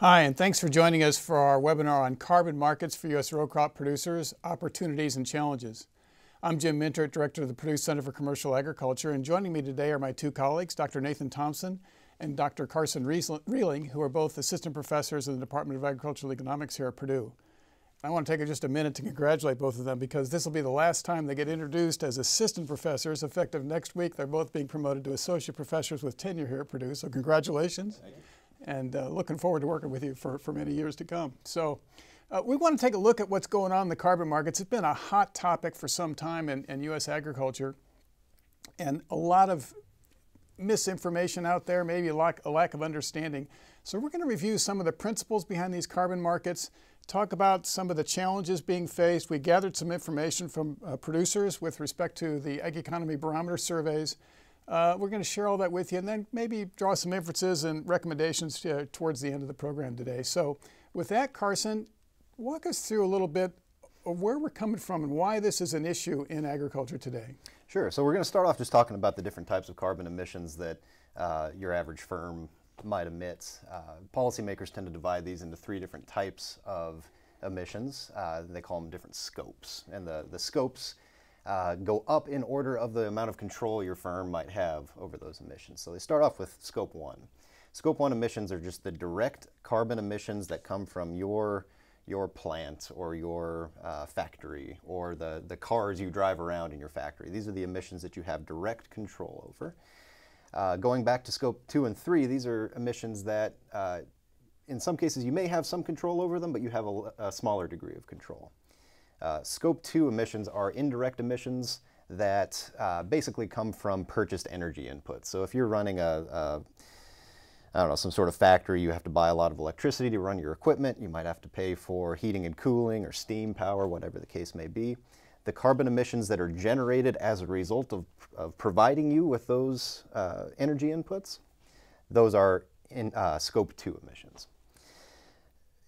Hi, and thanks for joining us for our webinar on carbon markets for U.S. row crop producers, opportunities and challenges. I'm Jim Mintert, Director of the Purdue Center for Commercial Agriculture, and joining me today are my two colleagues, Dr. Nathan Thompson and Dr. Carson Reeling, who are both assistant professors in the Department of Agricultural Economics here at Purdue. I want to take just a minute to congratulate both of them because this will be the last time they get introduced as assistant professors. Effective next week, they're both being promoted to associate professors with tenure here at Purdue, so congratulations and uh, looking forward to working with you for, for many years to come. So uh, we want to take a look at what's going on in the carbon markets. It's been a hot topic for some time in, in U.S. agriculture and a lot of misinformation out there, maybe a lack, a lack of understanding. So we're going to review some of the principles behind these carbon markets, talk about some of the challenges being faced. We gathered some information from uh, producers with respect to the Ag Economy Barometer surveys, uh, we're going to share all that with you and then maybe draw some inferences and recommendations to, towards the end of the program today. So with that, Carson, walk us through a little bit of where we're coming from and why this is an issue in agriculture today. Sure. So we're going to start off just talking about the different types of carbon emissions that uh, your average firm might emit. Uh, policymakers tend to divide these into three different types of emissions. Uh, they call them different scopes. And the, the scopes uh, go up in order of the amount of control your firm might have over those emissions. So they start off with scope one. Scope one emissions are just the direct carbon emissions that come from your your plant or your uh, factory or the, the cars you drive around in your factory. These are the emissions that you have direct control over. Uh, going back to scope two and three, these are emissions that uh, in some cases you may have some control over them, but you have a, a smaller degree of control. Uh, scope 2 emissions are indirect emissions that uh, basically come from purchased energy inputs. So if you're running a, a I don't know, some sort of factory, you have to buy a lot of electricity to run your equipment. You might have to pay for heating and cooling or steam power, whatever the case may be. The carbon emissions that are generated as a result of, of providing you with those uh, energy inputs, those are in uh, scope 2 emissions.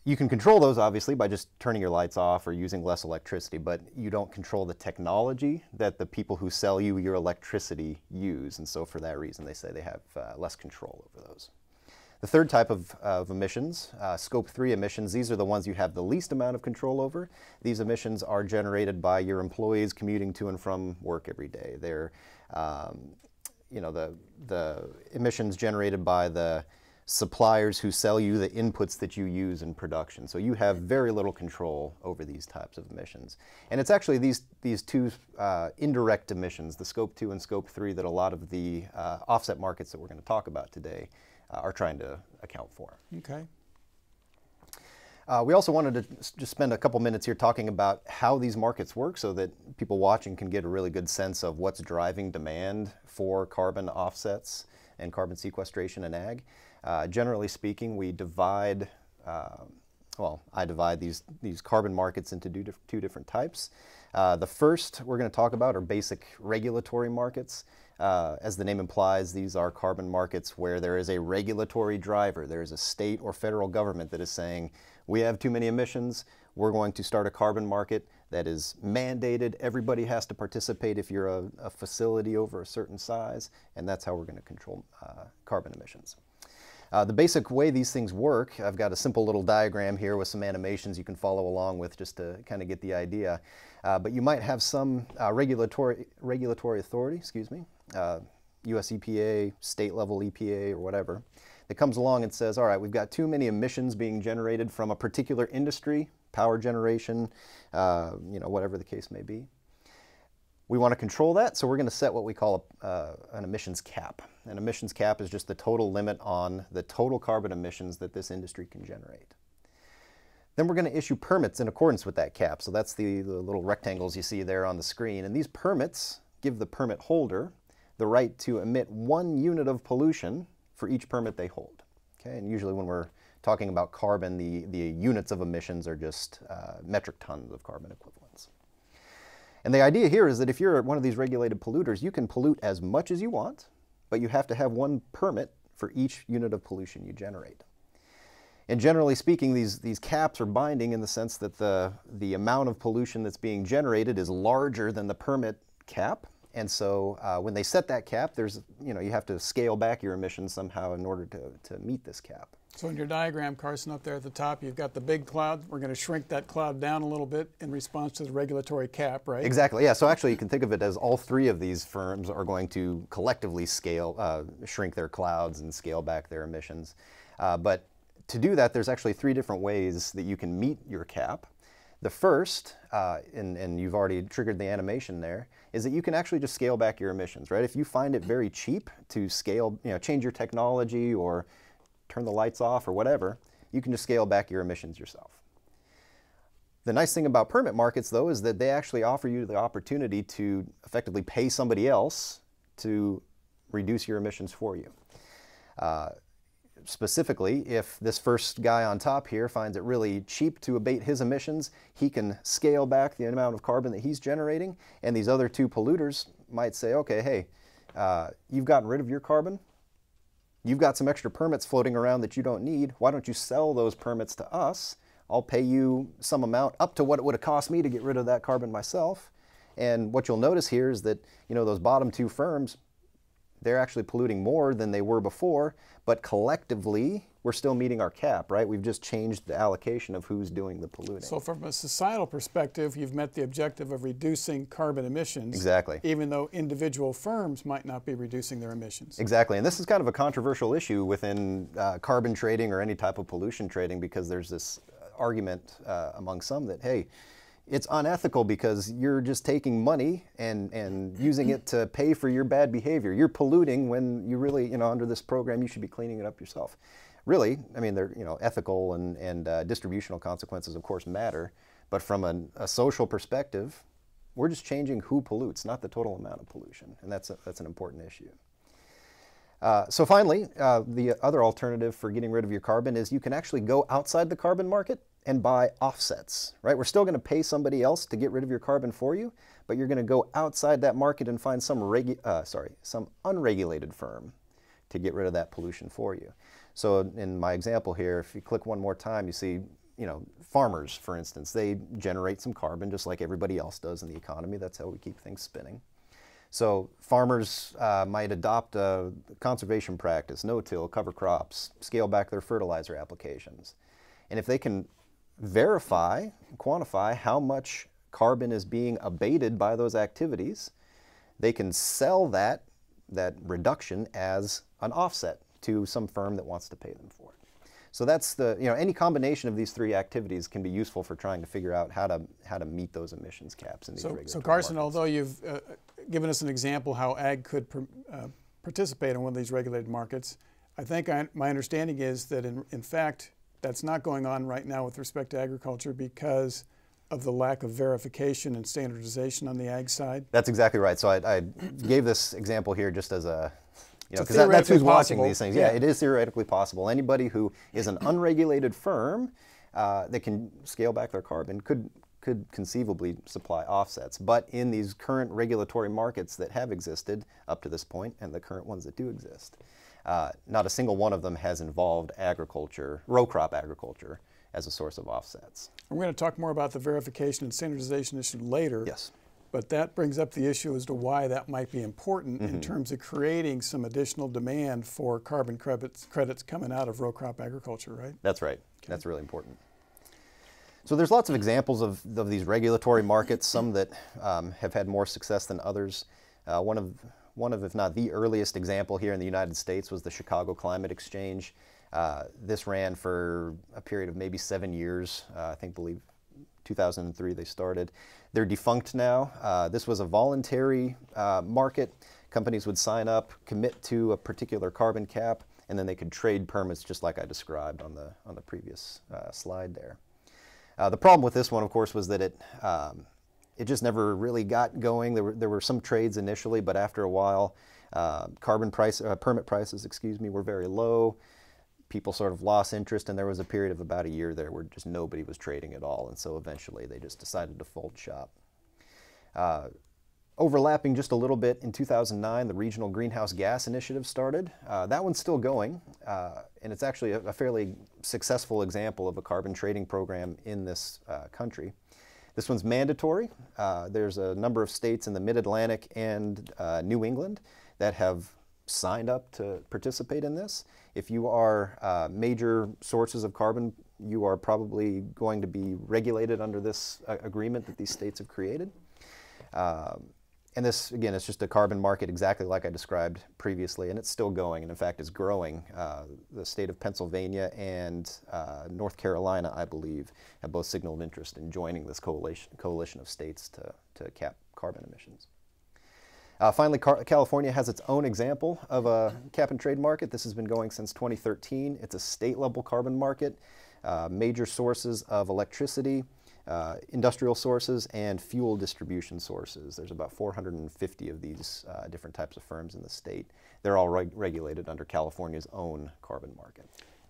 You can control those obviously by just turning your lights off or using less electricity, but you don't control the technology that the people who sell you your electricity use. And so for that reason, they say they have uh, less control over those. The third type of, of emissions, uh, scope three emissions, these are the ones you have the least amount of control over. These emissions are generated by your employees commuting to and from work every day. They're, um, you know, the, the emissions generated by the suppliers who sell you the inputs that you use in production. So you have very little control over these types of emissions. And it's actually these, these two uh, indirect emissions, the scope two and scope three, that a lot of the uh, offset markets that we're going to talk about today uh, are trying to account for. Okay. Uh, we also wanted to just spend a couple minutes here talking about how these markets work so that people watching can get a really good sense of what's driving demand for carbon offsets and carbon sequestration in ag. Uh, generally speaking, we divide, uh, well, I divide these, these carbon markets into two, two different types. Uh, the first we're going to talk about are basic regulatory markets. Uh, as the name implies, these are carbon markets where there is a regulatory driver. There is a state or federal government that is saying, we have too many emissions, we're going to start a carbon market that is mandated. Everybody has to participate if you're a, a facility over a certain size, and that's how we're going to control uh, carbon emissions. Uh, the basic way these things work, I've got a simple little diagram here with some animations you can follow along with just to kind of get the idea. Uh, but you might have some uh, regulatory, regulatory authority, excuse me, US uh, EPA, state level EPA or whatever, that comes along and says, all right, we've got too many emissions being generated from a particular industry, power generation, uh, you know, whatever the case may be. We want to control that, so we're going to set what we call a, uh, an emissions cap. An emissions cap is just the total limit on the total carbon emissions that this industry can generate. Then we're going to issue permits in accordance with that cap. So that's the, the little rectangles you see there on the screen. And these permits give the permit holder the right to emit one unit of pollution for each permit they hold. Okay, and usually when we're talking about carbon, the, the units of emissions are just uh, metric tons of carbon equivalents. And the idea here is that if you're one of these regulated polluters, you can pollute as much as you want, but you have to have one permit for each unit of pollution you generate. And generally speaking, these, these caps are binding in the sense that the, the amount of pollution that's being generated is larger than the permit cap. And so uh, when they set that cap, there's, you know, you have to scale back your emissions somehow in order to, to meet this cap. So in your diagram, Carson, up there at the top, you've got the big cloud. We're going to shrink that cloud down a little bit in response to the regulatory cap, right? Exactly. Yeah. So actually, you can think of it as all three of these firms are going to collectively scale, uh, shrink their clouds and scale back their emissions. Uh, but to do that, there's actually three different ways that you can meet your cap. The first, uh, and, and you've already triggered the animation there, is that you can actually just scale back your emissions, right? If you find it very cheap to scale, you know, change your technology or turn the lights off or whatever, you can just scale back your emissions yourself. The nice thing about permit markets, though, is that they actually offer you the opportunity to effectively pay somebody else to reduce your emissions for you. Uh, specifically, if this first guy on top here finds it really cheap to abate his emissions, he can scale back the amount of carbon that he's generating, and these other two polluters might say, okay, hey, uh, you've gotten rid of your carbon, You've got some extra permits floating around that you don't need. Why don't you sell those permits to us? I'll pay you some amount up to what it would have cost me to get rid of that carbon myself. And what you'll notice here is that, you know, those bottom two firms, they're actually polluting more than they were before, but collectively, we're still meeting our cap, right? We've just changed the allocation of who's doing the polluting. So from a societal perspective, you've met the objective of reducing carbon emissions. Exactly. Even though individual firms might not be reducing their emissions. Exactly. And this is kind of a controversial issue within uh, carbon trading or any type of pollution trading because there's this argument uh, among some that, hey, it's unethical because you're just taking money and, and using it to pay for your bad behavior. You're polluting when you really, you know, under this program, you should be cleaning it up yourself. Really, I mean, they're, you know, ethical and, and uh, distributional consequences, of course, matter. But from a, a, social perspective, we're just changing who pollutes, not the total amount of pollution. And that's, a, that's an important issue. Uh, so finally, uh, the other alternative for getting rid of your carbon is you can actually go outside the carbon market and buy offsets, right? We're still going to pay somebody else to get rid of your carbon for you, but you're going to go outside that market and find some uh, sorry, some unregulated firm to get rid of that pollution for you. So in my example here, if you click one more time, you see, you know, farmers, for instance, they generate some carbon just like everybody else does in the economy. That's how we keep things spinning. So farmers uh, might adopt a conservation practice, no-till, cover crops, scale back their fertilizer applications. And if they can verify, quantify how much carbon is being abated by those activities, they can sell that, that reduction as an offset to some firm that wants to pay them for it. So that's the, you know, any combination of these three activities can be useful for trying to figure out how to, how to meet those emissions caps in these regulated so, So Carson, markets. although you've uh, given us an example how ag could uh, participate in one of these regulated markets, I think I, my understanding is that in, in fact, that's not going on right now with respect to agriculture because of the lack of verification and standardization on the ag side? That's exactly right. So I, I gave this example here just as a, you know, because that, that's who's possible. watching these things. Yeah. yeah. it is theoretically possible. Anybody who is an unregulated firm uh, that can scale back their carbon could could conceivably supply offsets. But in these current regulatory markets that have existed up to this point, and the current ones that do exist, uh, not a single one of them has involved agriculture, row crop agriculture, as a source of offsets. We're going to talk more about the verification and standardization issue later. Yes. But that brings up the issue as to why that might be important mm-hmm. in terms of creating some additional demand for carbon credits, credits coming out of row crop agriculture, right? That's right. Okay. That's really important. So there's lots of examples of, of these regulatory markets, some that um, have had more success than others. Uh, one of one of, if not the earliest example here in the United States was the Chicago Climate Exchange. Uh, this ran for a period of maybe seven years. Uh, I think, believe 2003 they started. They're defunct now. Uh, this was a voluntary uh, market. Companies would sign up, commit to a particular carbon cap, and then they could trade permits just like I described on the, on the previous uh, slide there. Uh, the problem with this one, of course, was that it um, it just never really got going. There were, there were some trades initially, but after a while, uh, carbon price, uh, permit prices, excuse me, were very low. People sort of lost interest, and there was a period of about a year there where just nobody was trading at all. And so eventually they just decided to fold shop. Uh, overlapping just a little bit in 2009, the Regional Greenhouse Gas Initiative started. Uh, that one's still going, uh, and it's actually a, a, fairly successful example of a carbon trading program in this uh, country. This one's mandatory. Uh, there's a number of states in the Mid-Atlantic and uh, New England that have signed up to participate in this. If you are uh, major sources of carbon, you are probably going to be regulated under this uh, agreement that these states have created. Um, and this, again, it's just a carbon market exactly like I described previously, and it's still going, and in fact is growing. Uh, the state of Pennsylvania and uh, North Carolina, I believe, have both signaled interest in joining this coalition, coalition of states to, to cap carbon emissions. Uh, finally, Car California has its own example of a cap and trade market. This has been going since 2013. It's a state level carbon market. Uh, major sources of electricity, uh, industrial sources, and fuel distribution sources. There's about 450 of these uh, different types of firms in the state. They're all reg regulated under California's own carbon market.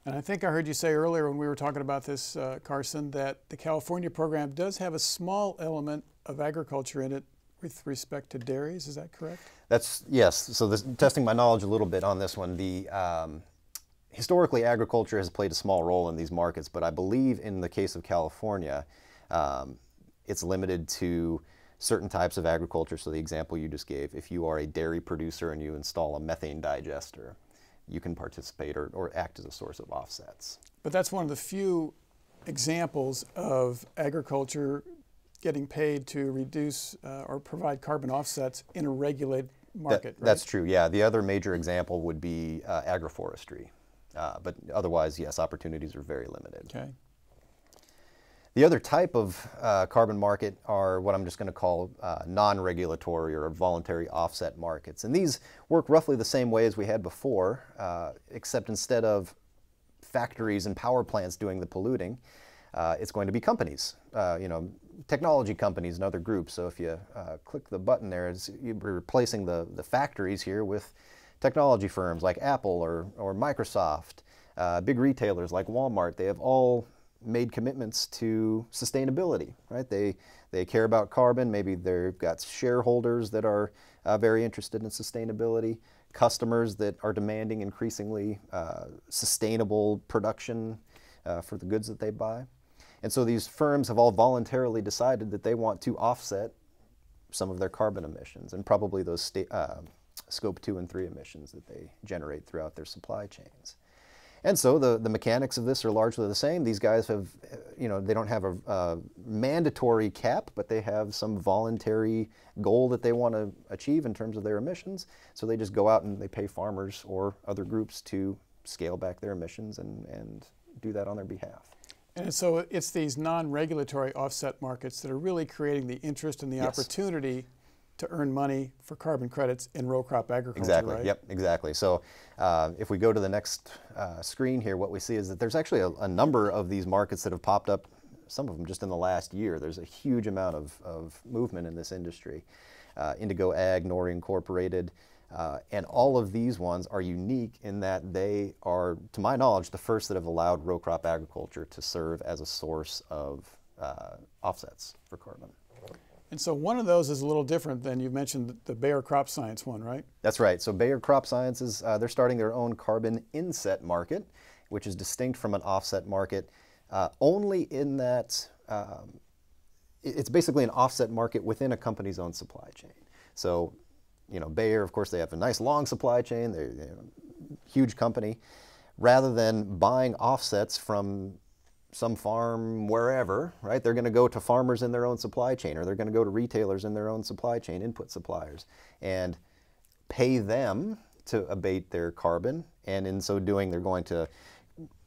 And I think I heard you say earlier when we were talking about this, uh, Carson, that the California program does have a small element of agriculture in it with respect to dairies. Is that correct? That's yes. So this, testing my knowledge a little bit on this one, the um, historically agriculture has played a small role in these markets, but I believe in the case of California, um, it's limited to certain types of agriculture. So the example you just gave, if you are a dairy producer and you install a methane digester, you can participate or, or act as a source of offsets. But that's one of the few examples of agriculture getting paid to reduce uh, or provide carbon offsets in a regulated market. That, right? That's true. Yeah. The other major example would be uh, agroforestry, uh, but otherwise, yes, opportunities are very limited. Okay. The other type of uh, carbon market are what I'm just going to call uh, non-regulatory or voluntary offset markets. And these work roughly the same way as we had before, uh, except instead of factories and power plants doing the polluting, uh, it's going to be companies, uh, you know, technology companies and other groups. So if you uh, click the button there, you're replacing the, the factories here with technology firms like Apple or, or Microsoft, uh, big retailers like Walmart. They have all made commitments to sustainability, right? They, they care about carbon. Maybe they've got shareholders that are uh, very interested in sustainability, customers that are demanding increasingly uh, sustainable production for the goods that they buy. And so these firms have all voluntarily decided that they want to offset some of their carbon emissions and probably those uh, scope 2 and 3 emissions that they generate throughout their supply chains. And so the, the mechanics of this are largely the same. These guys have, you know, they don't have a, a mandatory cap, but they have some voluntary goal that they want to achieve in terms of their emissions. So they just go out and they pay farmers or other groups to scale back their emissions and, and do that on their behalf. And so it's these non-regulatory offset markets that are really creating the interest and the yes. opportunity to earn money for carbon credits in row crop agriculture, Exactly, right? yep, exactly. So uh, if we go to the next uh, screen here, what we see is that there's actually a, a, number of these markets that have popped up, some of them just in the last year. There's a huge amount of, of movement in this industry. Uh, Indigo Ag, Nori Incorporated, uh, and all of these ones are unique in that they are, to my knowledge, the first that have allowed row crop agriculture to serve as a source of uh, offsets for carbon. And so one of those is a little different than you mentioned the Bayer Crop Science one, right? That's right. So Bayer Crop Sciences, uh, they're starting their own carbon inset market, which is distinct from an offset market, uh, only in that um, it's basically an offset market within a company's own supply chain. So you know, Bayer, of course, they have a nice long supply chain. They're, a huge company. Rather than buying offsets from some farm wherever, right? They're going to go to farmers in their own supply chain, or they're going to go to retailers in their own supply chain, input suppliers, and pay them to abate their carbon. And in so doing, they're going to,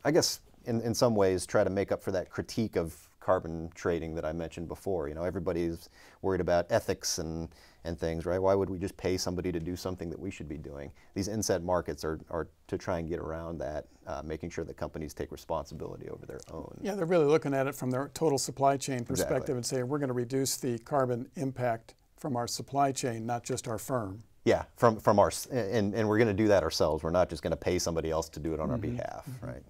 I guess, in, in some ways, try to make up for that critique of carbon trading that I mentioned before. You know, everybody's worried about ethics and, and things, right? Why would we just pay somebody to do something that we should be doing? These inset markets are, are to try and get around that, uh, making sure that companies take responsibility over their own. Yeah, they're really looking at it from their total supply chain perspective exactly. and saying we're going to reduce the carbon impact from our supply chain, not just our firm. Yeah, from, from our, and, and we're going to do that ourselves. We're not just going to pay somebody else to do it on mm -hmm. our mm-hmm. behalf, mm -hmm. right?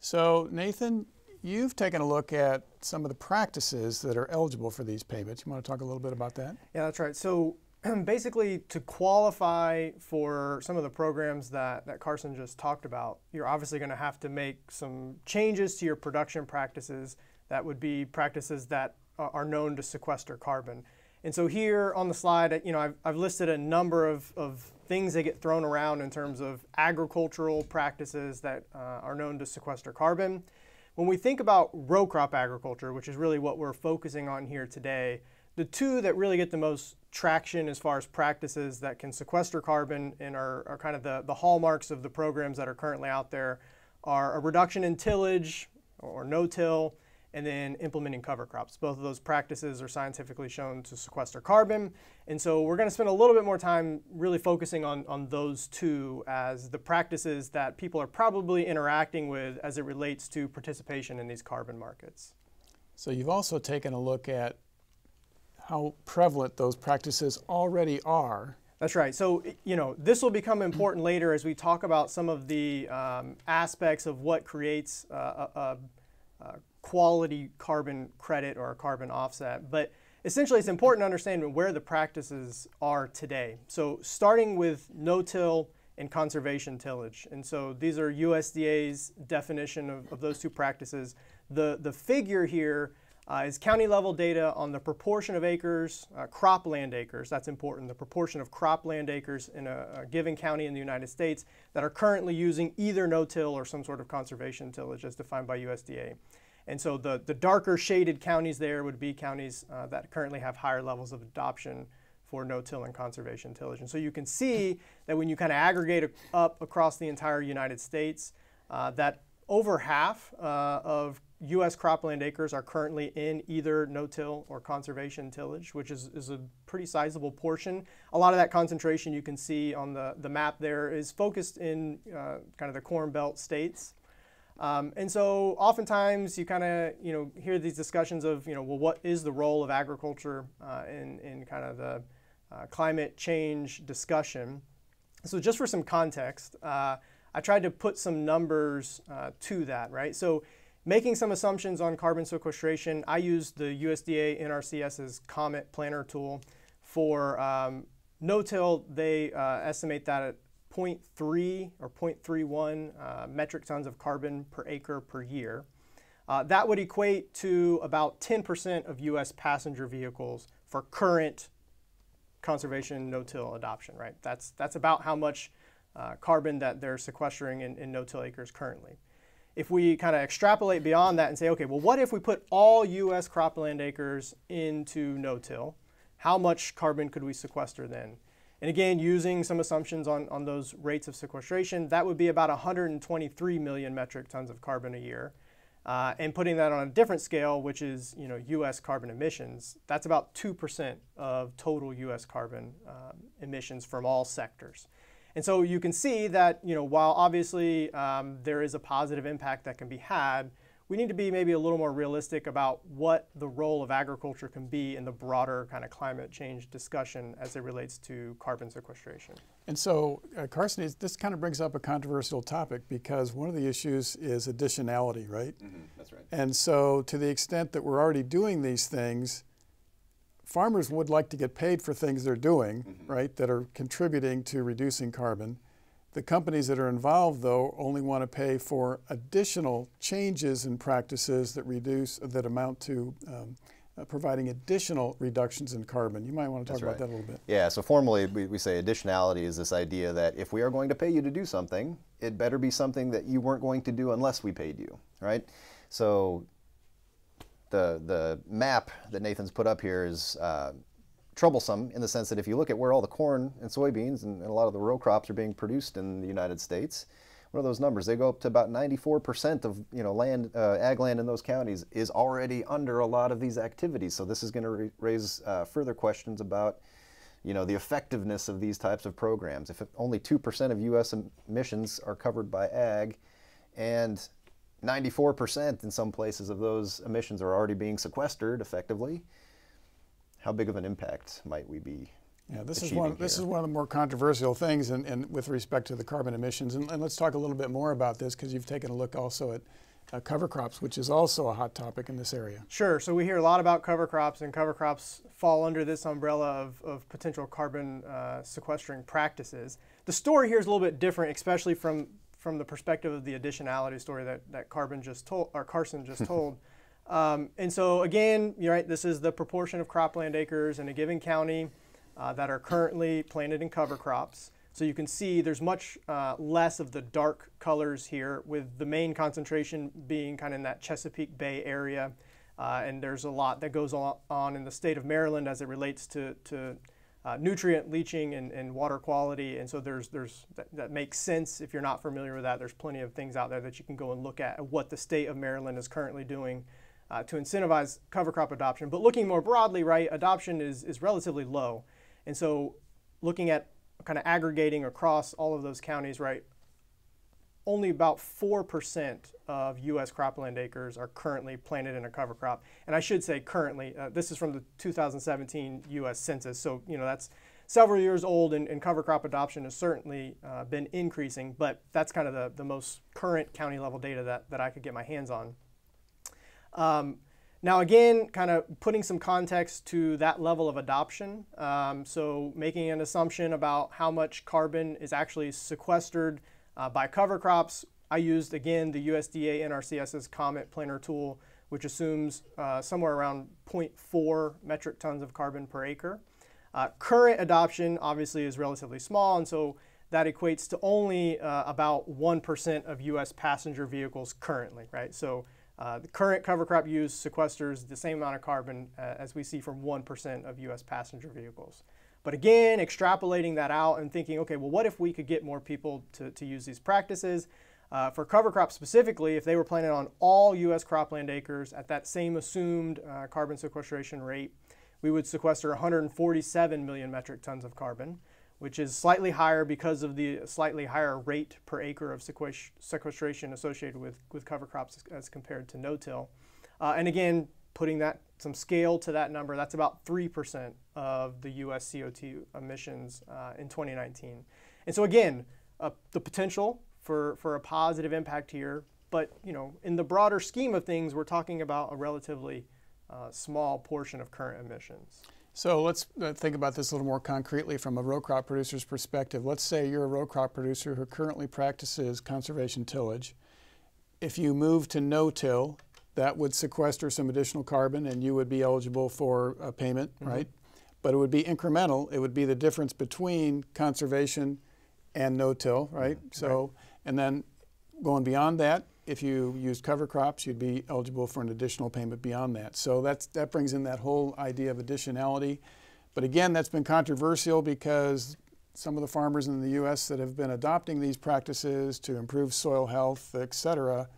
So Nathan, You've taken a look at some of the practices that are eligible for these payments. You want to talk a little bit about that? Yeah, that's right. So basically, to qualify for some of the programs that, that Carson just talked about, you're obviously going to have to make some changes to your production practices that would be practices that are known to sequester carbon. And so here on the slide, you know, I've, I've listed a number of, of things that get thrown around in terms of agricultural practices that uh, are known to sequester carbon. When we think about row crop agriculture, which is really what we're focusing on here today, the two that really get the most traction as far as practices that can sequester carbon and are, are kind of the, the hallmarks of the programs that are currently out there are a reduction in tillage or no-till and then implementing cover crops. Both of those practices are scientifically shown to sequester carbon. And so we're going to spend a little bit more time really focusing on, on those two as the practices that people are probably interacting with as it relates to participation in these carbon markets. So you've also taken a look at how prevalent those practices already are. That's right. So, you know, this will become important later as we talk about some of the um, aspects of what creates uh, a, a, a quality carbon credit or a carbon offset. But essentially, it's important to understand where the practices are today. So, starting with no-till and conservation tillage. And so these are USDA's definition of, of those two practices. The, the figure here uh, is county level data on the proportion of acres, uh, cropland acres, that's important, the proportion of cropland acres in a, a, given county in the United States that are currently using either no-till or some sort of conservation tillage as defined by USDA. And so the, the darker shaded counties there would be counties uh, that currently have higher levels of adoption for no-till and conservation tillage. And so you can see that when you kind of aggregate up across the entire United States, uh, that over half uh, of U.S. cropland acres are currently in either no-till or conservation tillage, which is, is a pretty sizable portion. A lot of that concentration you can see on the, the map there is focused in uh, kind of the Corn Belt states. Um, and so oftentimes you kind of you know hear these discussions of you know well what is the role of agriculture uh, in, in kind of the uh, climate change discussion. So just for some context, uh, I tried to put some numbers uh, to that, right? So making some assumptions on carbon sequestration, I used the USDA NRCS's COMET planner tool. For um, no-till, they uh, estimate that at 0.3 or 0.31 uh, metric tons of carbon per acre per year. Uh, that would equate to about 10% of U.S. passenger vehicles for current conservation no-till adoption, right? That's, that's about how much uh, carbon that they're sequestering in, in no-till acres currently. If we kind of extrapolate beyond that and say, okay, well, what if we put all U.S. cropland acres into no-till? How much carbon could we sequester then? And again, using some assumptions on, on those rates of sequestration, that would be about 123 million metric tons of carbon a year. Uh, and putting that on a different scale, which is you know U.S. carbon emissions, that's about two percent of total U.S. carbon um, emissions from all sectors. And so you can see that you know while obviously um, there is a positive impact that can be had, we need to be maybe a little more realistic about what the role of agriculture can be in the broader kind of climate change discussion as it relates to carbon sequestration. And so, uh, Carson, this kind of brings up a controversial topic because one of the issues is additionality, right? Mm -hmm, that's right. And so, to the extent that we're already doing these things, farmers would like to get paid for things they're doing, mm -hmm. right, that are contributing to reducing carbon. The companies that are involved, though, only want to pay for additional changes in practices that reduce, that amount to um, uh, providing additional reductions in carbon. You might want to talk about that a little bit. Yeah, so formally we, we say additionality is this idea that if we are going to pay you to do something, it better be something that you weren't going to do unless we paid you, right? So the, the map that Nathan's put up here is uh, troublesome in the sense that if you look at where all the corn and soybeans and, and, a lot of the row crops are being produced in the United States, what are those numbers? They go up to about 94% of you know land, uh, ag land in those counties is already under a lot of these activities. So this is going to raise uh, further questions about you know the effectiveness of these types of programs. If only 2% of U.S. emissions are covered by ag, and 94% in some places of those emissions are already being sequestered effectively, how big of an impact might we be yeah, this is one. Here. This is one of the more controversial things, and in, in, with respect to the carbon emissions. And, and, let's talk a little bit more about this because you've taken a look also at uh, cover crops, which is also a hot topic in this area. Sure. So we hear a lot about cover crops, and cover crops fall under this umbrella of, of potential carbon uh, sequestering practices. The story here is a little bit different, especially from from the perspective of the additionality story that, that Carbon just told, or Carson just told. Um, and so again, you're right, this is the proportion of cropland acres in a given county uh, that are currently planted in cover crops. So you can see there's much uh, less of the dark colors here with the main concentration being kind of in that Chesapeake Bay area. Uh, and there's a lot that goes on in the state of Maryland as it relates to, to uh, nutrient leaching and, and, water quality. And so there's, there's that, that, makes sense if you're not familiar with that. There's plenty of things out there that you can go and look at what the state of Maryland is currently doing uh, to incentivize cover crop adoption. But looking more broadly, right, adoption is, is relatively low. And so looking at kind of aggregating across all of those counties, right, only about 4% of U.S. cropland acres are currently planted in a cover crop. And I should say currently, uh, this is from the 2017 U.S. Census. So, you know, that's several years old and, and cover crop adoption has certainly uh, been increasing, but that's kind of the, the most current county level data that, that I could get my hands on. Um, now again, kind of putting some context to that level of adoption. Um, so making an assumption about how much carbon is actually sequestered uh, by cover crops. I used again the USDA NRCS's COMET planner tool, which assumes uh, somewhere around 0.4 metric tons of carbon per acre. Uh, current adoption obviously is relatively small, and so that equates to only uh, about 1% of US passenger vehicles currently, right? So uh, the current cover crop use sequesters the same amount of carbon uh, as we see from 1% of US passenger vehicles. But again, extrapolating that out and thinking, okay, well, what if we could get more people to, to use these practices? Uh, for cover crops specifically, if they were planted on all U.S. cropland acres at that same assumed uh, carbon sequestration rate, we would sequester 147 million metric tons of carbon which is slightly higher because of the slightly higher rate per acre of sequestration associated with, with cover crops as compared to no-till. Uh, and again, putting that some scale to that number, that's about 3% of the US CO2 emissions uh, in 2019. And so again, uh, the potential for, for a positive impact here, but you know, in the broader scheme of things, we're talking about a relatively uh, small portion of current emissions. So let's uh, think about this a little more concretely from a row crop producer's perspective. Let's say you're a row crop producer who currently practices conservation tillage. If you move to no-till, that would sequester some additional carbon and you would be eligible for a payment, mm -hmm. right? But it would be incremental. It would be the difference between conservation and no-till, right? Mm -hmm. So, right. and then going beyond that, if you used cover crops, you'd be eligible for an additional payment beyond that. So that's, that brings in that whole idea of additionality. But again, that's been controversial because some of the farmers in the U.S. that have been adopting these practices to improve soil health, et cetera,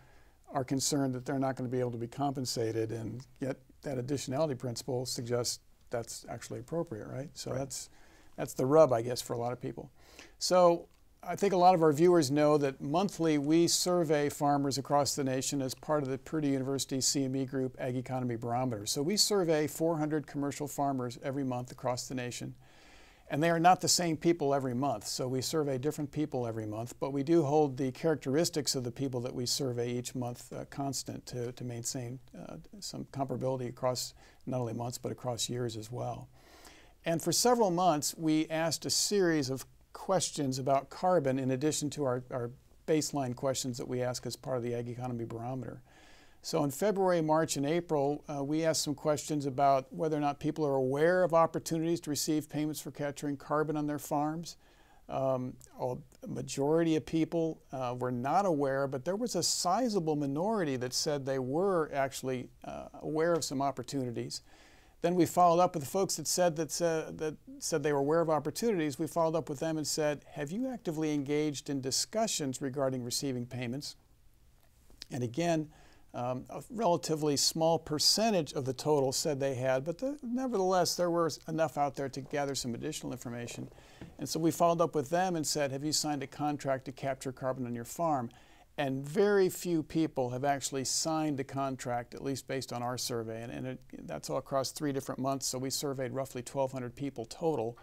are concerned that they're not going to be able to be compensated. And yet that additionality principle suggests that's actually appropriate, right? So right. that's that's the rub, I guess, for a lot of people. So I think a lot of our viewers know that monthly we survey farmers across the nation as part of the Purdue University CME Group Ag Economy Barometer. So we survey 400 commercial farmers every month across the nation. And they are not the same people every month, so we survey different people every month, but we do hold the characteristics of the people that we survey each month uh, constant to, to maintain uh, some comparability across not only months but across years as well. And for several months, we asked a series of questions about carbon in addition to our, our baseline questions that we ask as part of the Ag Economy Barometer. So in February, March, and April, uh, we asked some questions about whether or not people are aware of opportunities to receive payments for capturing carbon on their farms. Um, a majority of people uh, were not aware, but there was a sizable minority that said they were actually uh, aware of some opportunities. Then we followed up with the folks that said that, uh, that said they were aware of opportunities. We followed up with them and said, have you actively engaged in discussions regarding receiving payments? And again, um, a relatively small percentage of the total said they had, but the, nevertheless, there were enough out there to gather some additional information. And so we followed up with them and said, have you signed a contract to capture carbon on your farm? And very few people have actually signed a contract, at least based on our survey. And, and it, that's all across three different months. So we surveyed roughly 1,200 people total.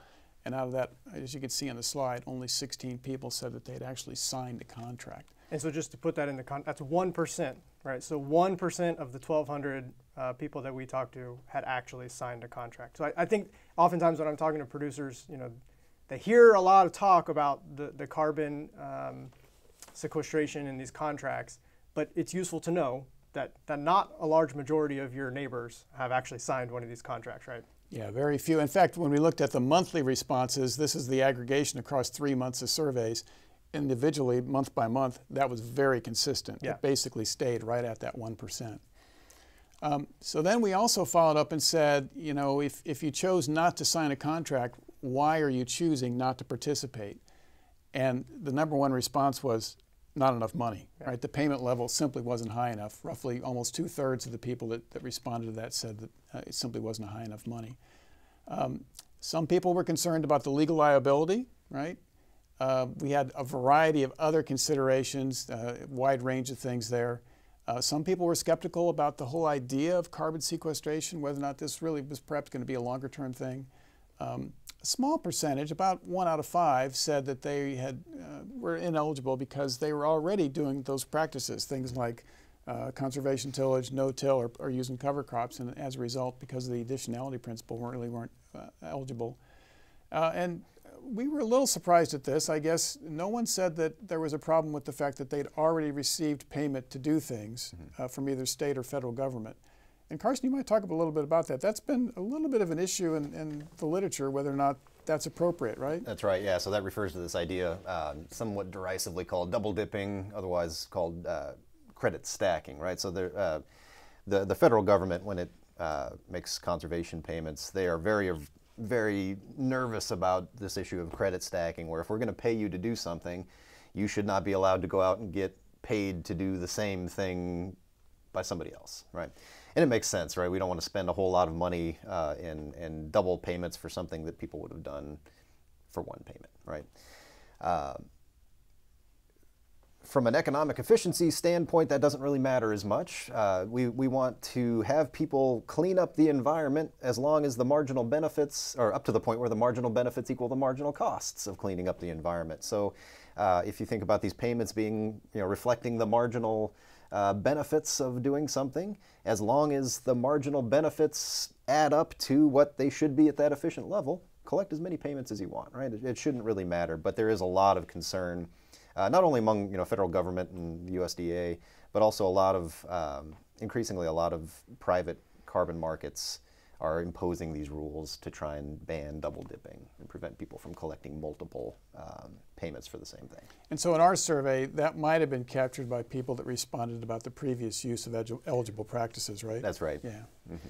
And out of that, as you can see on the slide, only 16 people said that they had actually signed a contract. And so just to put that in the con, that's 1%, right? So 1% of the 1,200 uh, people that we talked to had actually signed a contract. So I, I, think oftentimes when I'm talking to producers, you know, they hear a lot of talk about the, the carbon um, sequestration in these contracts, but it's useful to know that, that not a large majority of your neighbors have actually signed one of these contracts, right? Yeah, very few. In fact, when we looked at the monthly responses, this is the aggregation across three months of surveys. Individually, month by month, that was very consistent. Yeah. It basically stayed right at that 1%. Um, so then we also followed up and said, you know, if, if you chose not to sign a contract, why are you choosing not to participate? And the number one response was not enough money, Yeah. right? The payment level simply wasn't high enough. Roughly almost two thirds of the people that, that responded to that said that uh, it simply wasn't high enough money. Um, some people were concerned about the legal liability, right? Uh, we had a variety of other considerations, uh, wide range of things there. Uh, some people were skeptical about the whole idea of carbon sequestration, whether or not this really was perhaps going to be a longer term thing. Um, a small percentage, about one out of five, said that they had uh, were ineligible because they were already doing those practices, things like uh, conservation tillage, no-till, or, or, using cover crops, and as a result, because of the additionality principle, weren't really weren't uh, eligible. Uh, and we were a little surprised at this. I guess no one said that there was a problem with the fact that they'd already received payment to do things mm-hmm. from either state or federal government. And Carson, you might talk a little bit about that. That's been a little bit of an issue in, in the literature, whether or not that's appropriate, right? That's right, yeah. So that refers to this idea, uh, somewhat derisively called double dipping, otherwise called uh, credit stacking, right? So there, uh, the, the federal government, when it uh, makes conservation payments, they are very, very nervous about this issue of credit stacking, where if we're going to pay you to do something, you should not be allowed to go out and get paid to do the same thing by somebody else, right? And it makes sense, right? We don't want to spend a whole lot of money uh, in, in double payments for something that people would have done for one payment, right? Uh, from an economic efficiency standpoint, that doesn't really matter as much. Uh, we, we want to have people clean up the environment as long as the marginal benefits, or up to the point where the marginal benefits equal the marginal costs of cleaning up the environment. So uh, if you think about these payments being, you know, reflecting the marginal uh, benefits of doing something, as long as the marginal benefits add up to what they should be at that efficient level, collect as many payments as you want, right? It, it shouldn't really matter, but there is a lot of concern, uh, not only among you know federal government and the USDA, but also a lot of um, increasingly a lot of private carbon markets are imposing these rules to try and ban double dipping and prevent people from collecting multiple um, payments for the same thing. And so in our survey, that might have been captured by people that responded about the previous use of eligible practices, right? That's right. Yeah. Mm-hmm.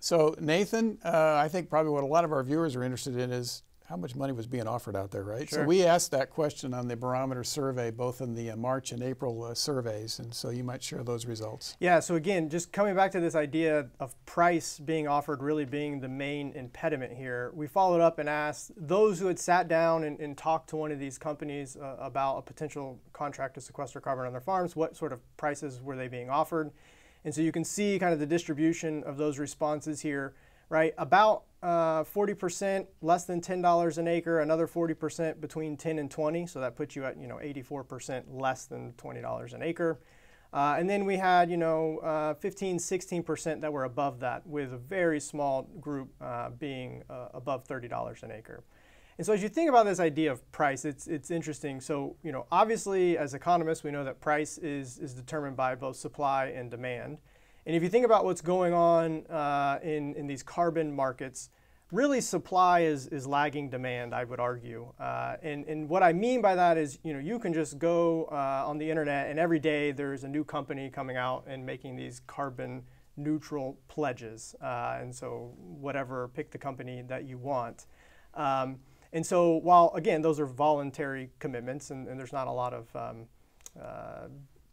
So Nathan, uh, I think probably what a lot of our viewers are interested in is how much money was being offered out there, right? Sure. So we asked that question on the barometer survey, both in the uh, March and April uh, surveys, and so you might share those results. Yeah, so again, just coming back to this idea of price being offered really being the main impediment here, we followed up and asked those who had sat down and, and talked to one of these companies uh, about a potential contract to sequester carbon on their farms, what sort of prices were they being offered? And so you can see kind of the distribution of those responses here right? About uh, 40% less than $10 an acre, another 40% between 10 and 20, so that puts you at you know 84% less than $20 an acre. Uh, and then we had you know uh, 15, 16% that were above that, with a very small group uh, being uh, above $30 an acre. And so as you think about this idea of price, it's, it's interesting. So, you know, obviously as economists, we know that price is, is determined by both supply and demand. And if you think about what's going on uh, in, in these carbon markets, really supply is, is lagging demand, I would argue. Uh, and, and what I mean by that is, you know, you can just go uh, on the internet and every day there's a new company coming out and making these carbon neutral pledges. Uh, and so whatever, pick the company that you want. Um, and so while, again, those are voluntary commitments and, and there's not a lot of um, uh,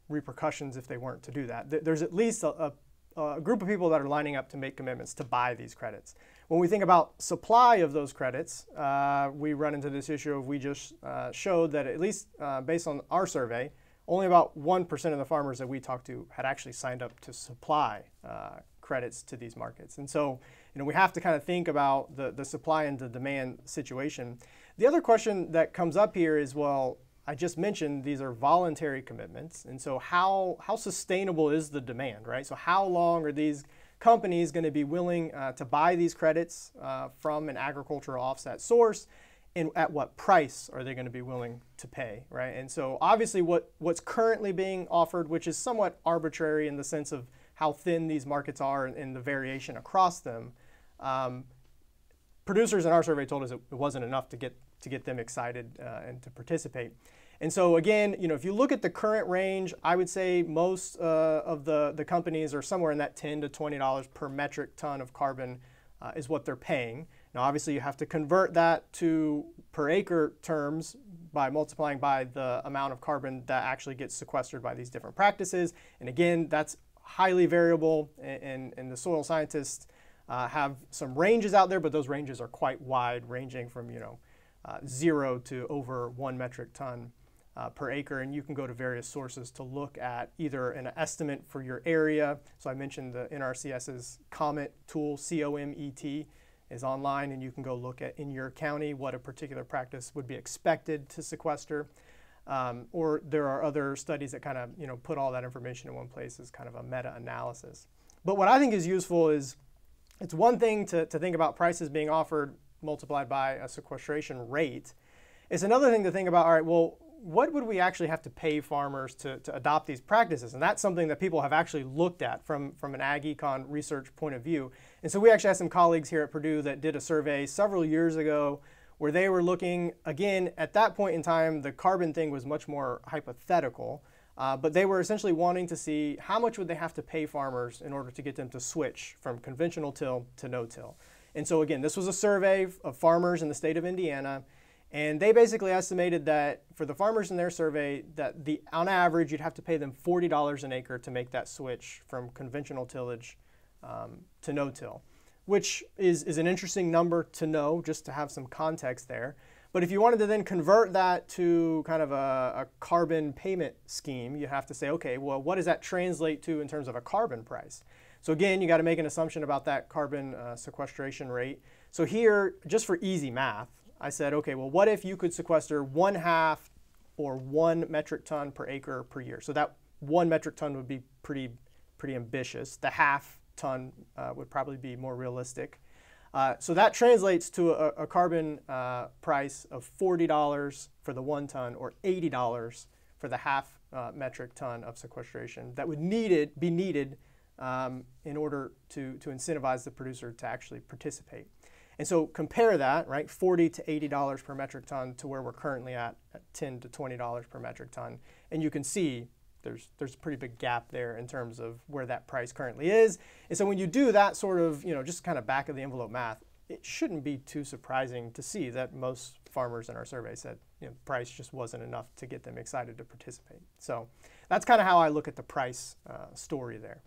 repercussions if they weren't to do that. There's at least a, a, a, group of people that are lining up to make commitments to buy these credits. When we think about supply of those credits, uh, we run into this issue of we just uh, showed that at least uh, based on our survey, only about 1% of the farmers that we talked to had actually signed up to supply uh, credits to these markets. And so, you know, we have to kind of think about the, the supply and the demand situation. The other question that comes up here is, well, I just mentioned these are voluntary commitments. And so how, how sustainable is the demand, right? So how long are these companies going to be willing uh, to buy these credits uh, from an agricultural offset source? and at what price are they going to be willing to pay, right? And so obviously what, what's currently being offered, which is somewhat arbitrary in the sense of how thin these markets are and, and the variation across them, um, producers in our survey told us it, it wasn't enough to get, to get them excited uh, and to participate. And so again, you know, if you look at the current range, I would say most uh, of the, the companies are somewhere in that 10 to $20 per metric ton of carbon uh, is what they're paying. Now obviously you have to convert that to per acre terms by multiplying by the amount of carbon that actually gets sequestered by these different practices. And again, that's highly variable and, and the soil scientists uh, have some ranges out there, but those ranges are quite wide, ranging from, you know, uh, zero to over one metric ton uh, per acre, and you can go to various sources to look at either an estimate for your area. So I mentioned the NRCS's COMET tool, C-O-M-E-T, is online, and you can go look at in your county what a particular practice would be expected to sequester. Um, or there are other studies that kind of you know put all that information in one place as kind of a meta-analysis. But what I think is useful is it's one thing to, to think about prices being offered multiplied by a sequestration rate. It's another thing to think about, all right, well, what would we actually have to pay farmers to, to adopt these practices? And that's something that people have actually looked at from, from an ag econ research point of view. And so we actually had some colleagues here at Purdue that did a survey several years ago where they were looking, again, at that point in time, the carbon thing was much more hypothetical. Uh, but they were essentially wanting to see how much would they have to pay farmers in order to get them to switch from conventional till to no-till. And so again, this was a survey of farmers in the state of Indiana. And they basically estimated that for the farmers in their survey, that the on average you'd have to pay them forty dollars an acre to make that switch from conventional tillage um, to no-till, which is, is an interesting number to know just to have some context there. But if you wanted to then convert that to kind of a, a carbon payment scheme, you have to say, okay, well, what does that translate to in terms of a carbon price? So again, you got to make an assumption about that carbon uh, sequestration rate. So here, just for easy math, I said, okay, well, what if you could sequester one half or one metric ton per acre per year? So that one metric ton would be pretty, pretty ambitious. The half ton uh, would probably be more realistic. Uh, so that translates to a, a carbon uh, price of $40 for the one ton or $80 for the half uh, metric ton of sequestration that would needed, be needed um, in order to, to incentivize the producer to actually participate. And so compare that, right, 40 to $80 per metric ton to where we're currently at, at 10 to $20 per metric ton. And you can see there's, there's a pretty big gap there in terms of where that price currently is. And so when you do that sort of, you know, just kind of back of the envelope math, it shouldn't be too surprising to see that most farmers in our survey said you know, price just wasn't enough to get them excited to participate. So that's kind of how I look at the price uh, story there.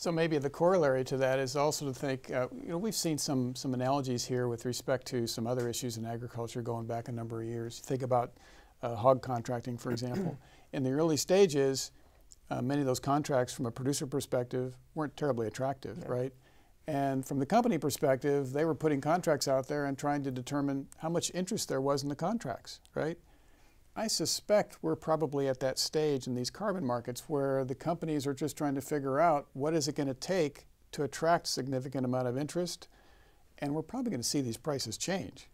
So maybe the corollary to that is also to think, uh, you know, we've seen some, some analogies here with respect to some other issues in agriculture going back a number of years. Think about uh, hog contracting, for example. in the early stages, uh, many of those contracts from a producer perspective weren't terribly attractive, yeah. right? And from the company perspective, they were putting contracts out there and trying to determine how much interest there was in the contracts, right? I suspect we're probably at that stage in these carbon markets where the companies are just trying to figure out what is it going to take to attract significant amount of interest, and we're probably going to see these prices change.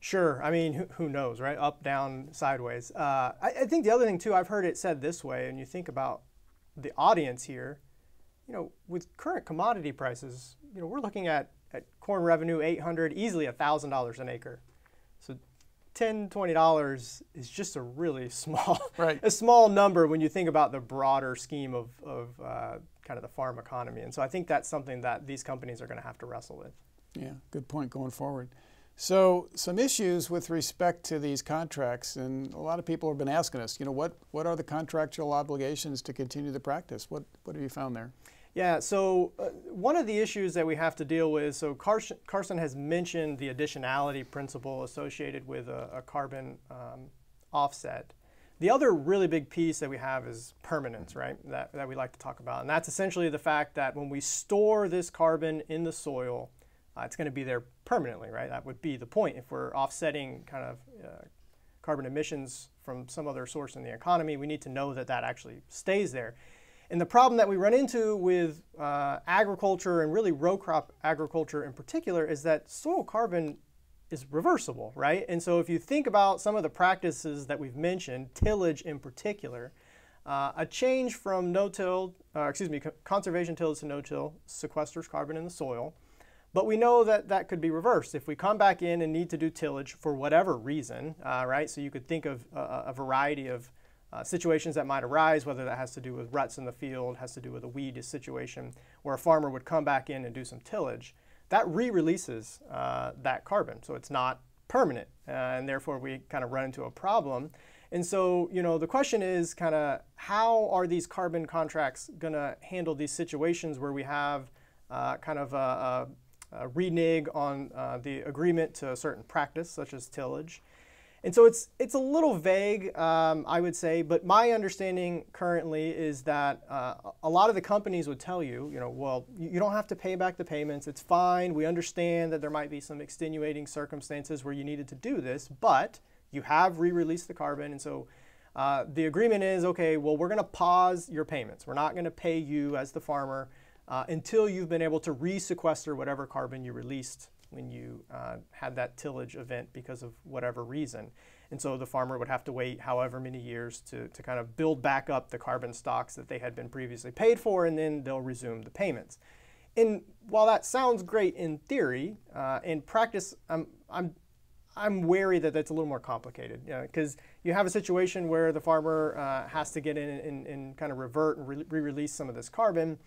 Sure. I mean, who, knows, right? Up, down, sideways. Uh, I, I, think the other thing too, I've heard it said this way, and you think about the audience here. You know, with current commodity prices, you know, we're looking at, at corn revenue 800, easily $1,000 an acre. So 10 $20 is just a really small, right. a small number when you think about the broader scheme of, of uh, kind of the farm economy. And so I think that's something that these companies are going to have to wrestle with. Yeah, good point going forward. So some issues with respect to these contracts, and a lot of people have been asking us, you know, what, what are the contractual obligations to continue the practice? What, what have you found there? Yeah, so uh, one of the issues that we have to deal with, so Carson, Carson has mentioned the additionality principle associated with a, a carbon um, offset. The other really big piece that we have is permanence, right, that, that we like to talk about. And that's essentially the fact that when we store this carbon in the soil, uh, it's going to be there permanently, right? That would be the point. If we're offsetting kind of uh, carbon emissions from some other source in the economy, we need to know that that actually stays there. And the problem that we run into with uh, agriculture and really row crop agriculture in particular is that soil carbon is reversible, right? And so if you think about some of the practices that we've mentioned, tillage in particular, uh, a change from no-till, uh, excuse me, conservation tillage to no-till sequesters carbon in the soil. But we know that that could be reversed. If we come back in and need to do tillage for whatever reason, uh, right? So you could think of a, a variety of uh, situations that might arise, whether that has to do with ruts in the field, has to do with a weed situation, where a farmer would come back in and do some tillage that re-releases uh, that carbon. So it's not permanent, uh, and therefore we kind of run into a problem. And so, you know, the question is kind of how are these carbon contracts going to handle these situations where we have uh, kind of a, a, a renege on uh, the agreement to a certain practice, such as tillage, and so it's it's a little vague, um, I would say. But my understanding currently is that uh, a lot of the companies would tell you, you know, well, you don't have to pay back the payments. It's fine. We understand that there might be some extenuating circumstances where you needed to do this, but you have re-released the carbon, and so. Uh, the agreement is okay, well, we're going to pause your payments. We're not going to pay you as the farmer uh, until you've been able to re-sequester whatever carbon you released when you uh, had that tillage event because of whatever reason. And so the farmer would have to wait however many years to, to kind of build back up the carbon stocks that they had been previously paid for, and then they'll resume the payments. And while that sounds great in theory, uh, in practice, I'm, I'm, I'm wary that that's a little more complicated because you, know, you, have a situation where the farmer uh, has to get in and, and, kind of revert and re release some of this carbon.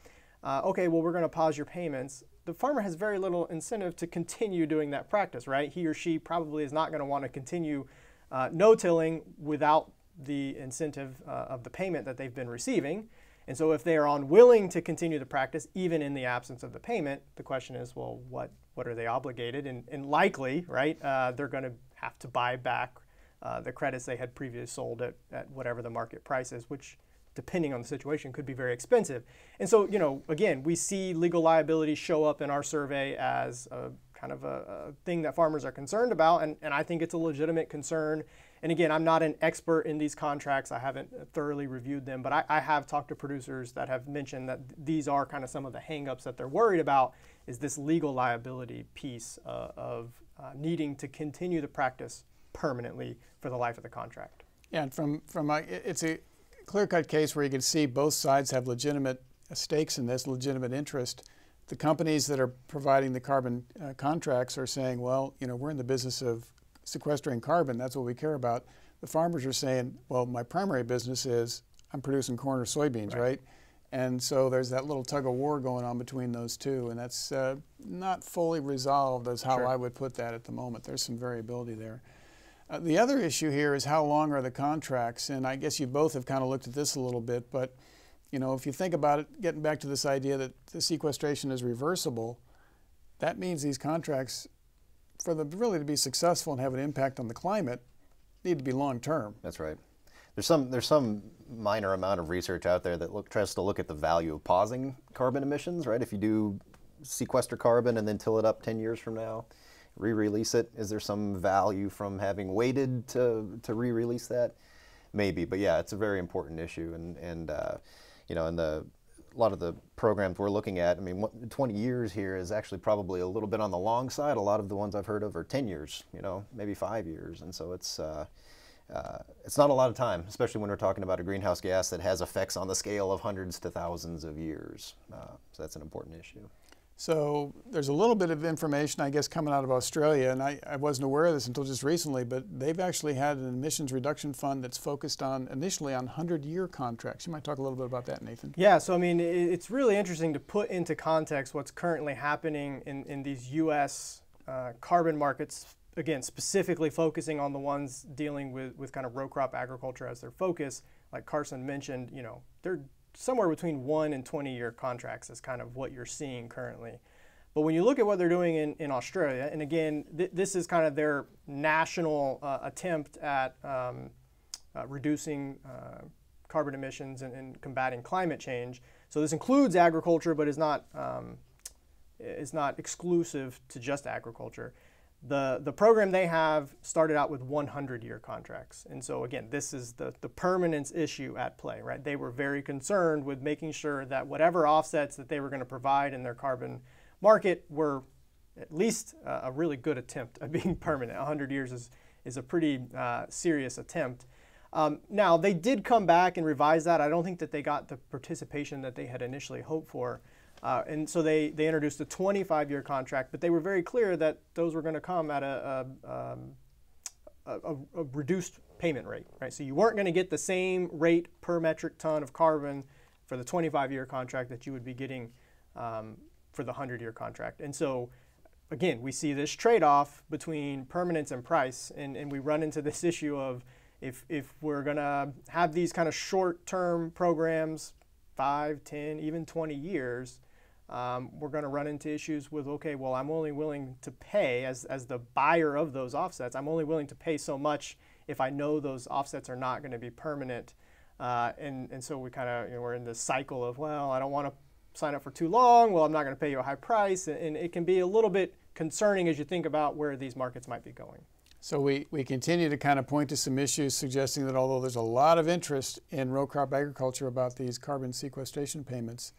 Uh, okay, well, we're going to pause your payments the farmer has very little incentive to continue doing that practice, right? He or she probably is not going to want to continue uh, no-tilling without the incentive uh, of the payment that they've been receiving. And so if they are unwilling to continue the practice, even in the absence of the payment, the question is, well, what, what are they obligated? And, and likely, right, uh, they're going to have to buy back uh, the credits they had previously sold at, at whatever the market price is, which depending on the situation, could be very expensive. And so, you know, again, we see legal liability show up in our survey as a kind of a, a, thing that farmers are concerned about, and, and I think it's a legitimate concern. And again, I'm not an expert in these contracts. I haven't thoroughly reviewed them, but I, I have talked to producers that have mentioned that these are kind of some of the hangups that they're worried about is this legal liability piece uh, of uh, needing to continue the practice permanently for the life of the contract. Yeah, and from, from it's a clear-cut case where you can see both sides have legitimate stakes in this, legitimate interest. The companies that are providing the carbon uh, contracts are saying, well, you know, we're in the business of sequestering carbon. That's what we care about. The farmers are saying, well, my primary business is I'm producing corn or soybeans, right? right? And so there's that little tug of war going on between those two, and that's uh, not fully resolved as how sure. I would put that at the moment. There's some variability there. Uh, the other issue here is how long are the contracts, and I guess you both have kind of looked at this a little bit, but you know, if you think about it, getting back to this idea that the sequestration is reversible, that means these contracts, for them really to be successful and have an impact on the climate, need to be long term. That's right. There's some there's some minor amount of research out there that look, tries to look at the value of pausing carbon emissions, right? If you do sequester carbon and then till it up 10 years from now, re-release it? Is there some value from having waited to, to re-release that? Maybe, but yeah, it's a very important issue, and and uh, you know, and the a lot of the programs we're looking at, I mean, 20 years here is actually probably a little bit on the long side. A lot of the ones I've heard of are 10 years, you know, maybe five years, and so it's. Uh, uh, it's not a lot of time, especially when we're talking about a greenhouse gas that has effects on the scale of hundreds to thousands of years. Uh, so that's an important issue. So there's a little bit of information, I guess, coming out of Australia, and I, I, wasn't aware of this until just recently, but they've actually had an emissions reduction fund that's focused on initially on 100-year contracts. You might talk a little bit about that, Nathan. Yeah, so I mean, it's really interesting to put into context what's currently happening in, in these U.S. Uh, carbon markets, again, specifically focusing on the ones dealing with, with kind of row crop agriculture as their focus. Like Carson mentioned, you know, they're somewhere between one and 20 year contracts is kind of what you're seeing currently. But when you look at what they're doing in, in Australia, and again, th this is kind of their national uh, attempt at um, uh, reducing uh, carbon emissions and, and, combating climate change. So this includes agriculture, but is not, um, is not exclusive to just agriculture. The, the program they have started out with 100 year contracts. And so, again, this is the, the permanence issue at play, right? They were very concerned with making sure that whatever offsets that they were going to provide in their carbon market were at least uh, a really good attempt at being permanent. 100 years is, is a pretty uh, serious attempt. Um, now, they did come back and revise that. I don't think that they got the participation that they had initially hoped for. Uh, and so they, they introduced a 25 year contract, but they were very clear that those were going to come at a, a, um, a, a, reduced payment rate, right? So you weren't going to get the same rate per metric ton of carbon for the 25 year contract that you would be getting um, for the 100 year contract. And so again, we see this trade off between permanence and price, and, and we run into this issue of if, if we're going to have these kind of short term programs, five, 10, even 20 years, um, we're going to run into issues with okay, well, I'm only willing to pay as, as the buyer of those offsets, I'm only willing to pay so much if I know those offsets are not going to be permanent. Uh, and, and so we kind of, you know, we're in this cycle of, well, I don't want to sign up for too long. Well, I'm not going to pay you a high price. And, and it can be a little bit concerning as you think about where these markets might be going. So we, we continue to kind of point to some issues suggesting that although there's a lot of interest in row crop agriculture about these carbon sequestration payments,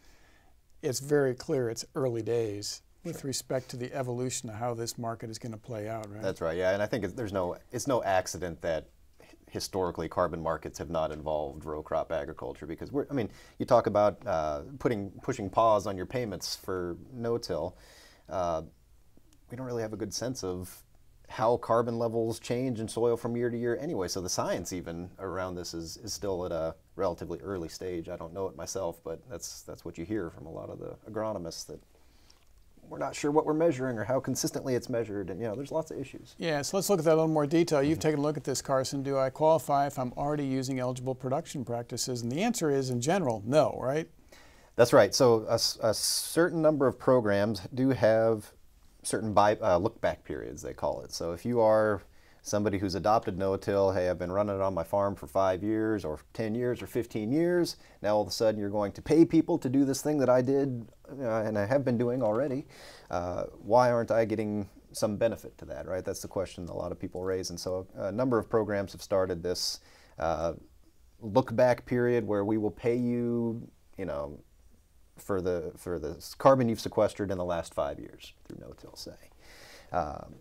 it's very clear it's early days with sure. respect to the evolution of how this market is going to play out, right? That's right. Yeah, and I think it's, there's no it's no accident that historically carbon markets have not involved row crop agriculture because we're I mean you talk about uh, putting pushing pause on your payments for no-till. Uh, we don't really have a good sense of how carbon levels change in soil from year to year anyway. So the science even around this is, is still at a relatively early stage. I don't know it myself, but that's that's what you hear from a lot of the agronomists that we're not sure what we're measuring or how consistently it's measured, and you know, there's lots of issues. Yeah, so let's look at that in a little more detail. You've mm-hmm. taken a look at this, Carson. Do I qualify if I'm already using eligible production practices? And the answer is, in general, no, right? That's right. So a, a certain number of programs do have certain buy, uh, look back periods, they call it. So if you are somebody who's adopted no-till, hey, I've been running it on my farm for five years or 10 years or 15 years, now all of a sudden you're going to pay people to do this thing that I did uh, and I have been doing already. Uh, why aren't I getting some benefit to that, right? That's the question a lot of people raise. And so a number of programs have started this uh, look back period where we will pay you, you know, for the for the carbon you've sequestered in the last five years through no-till, say. Um,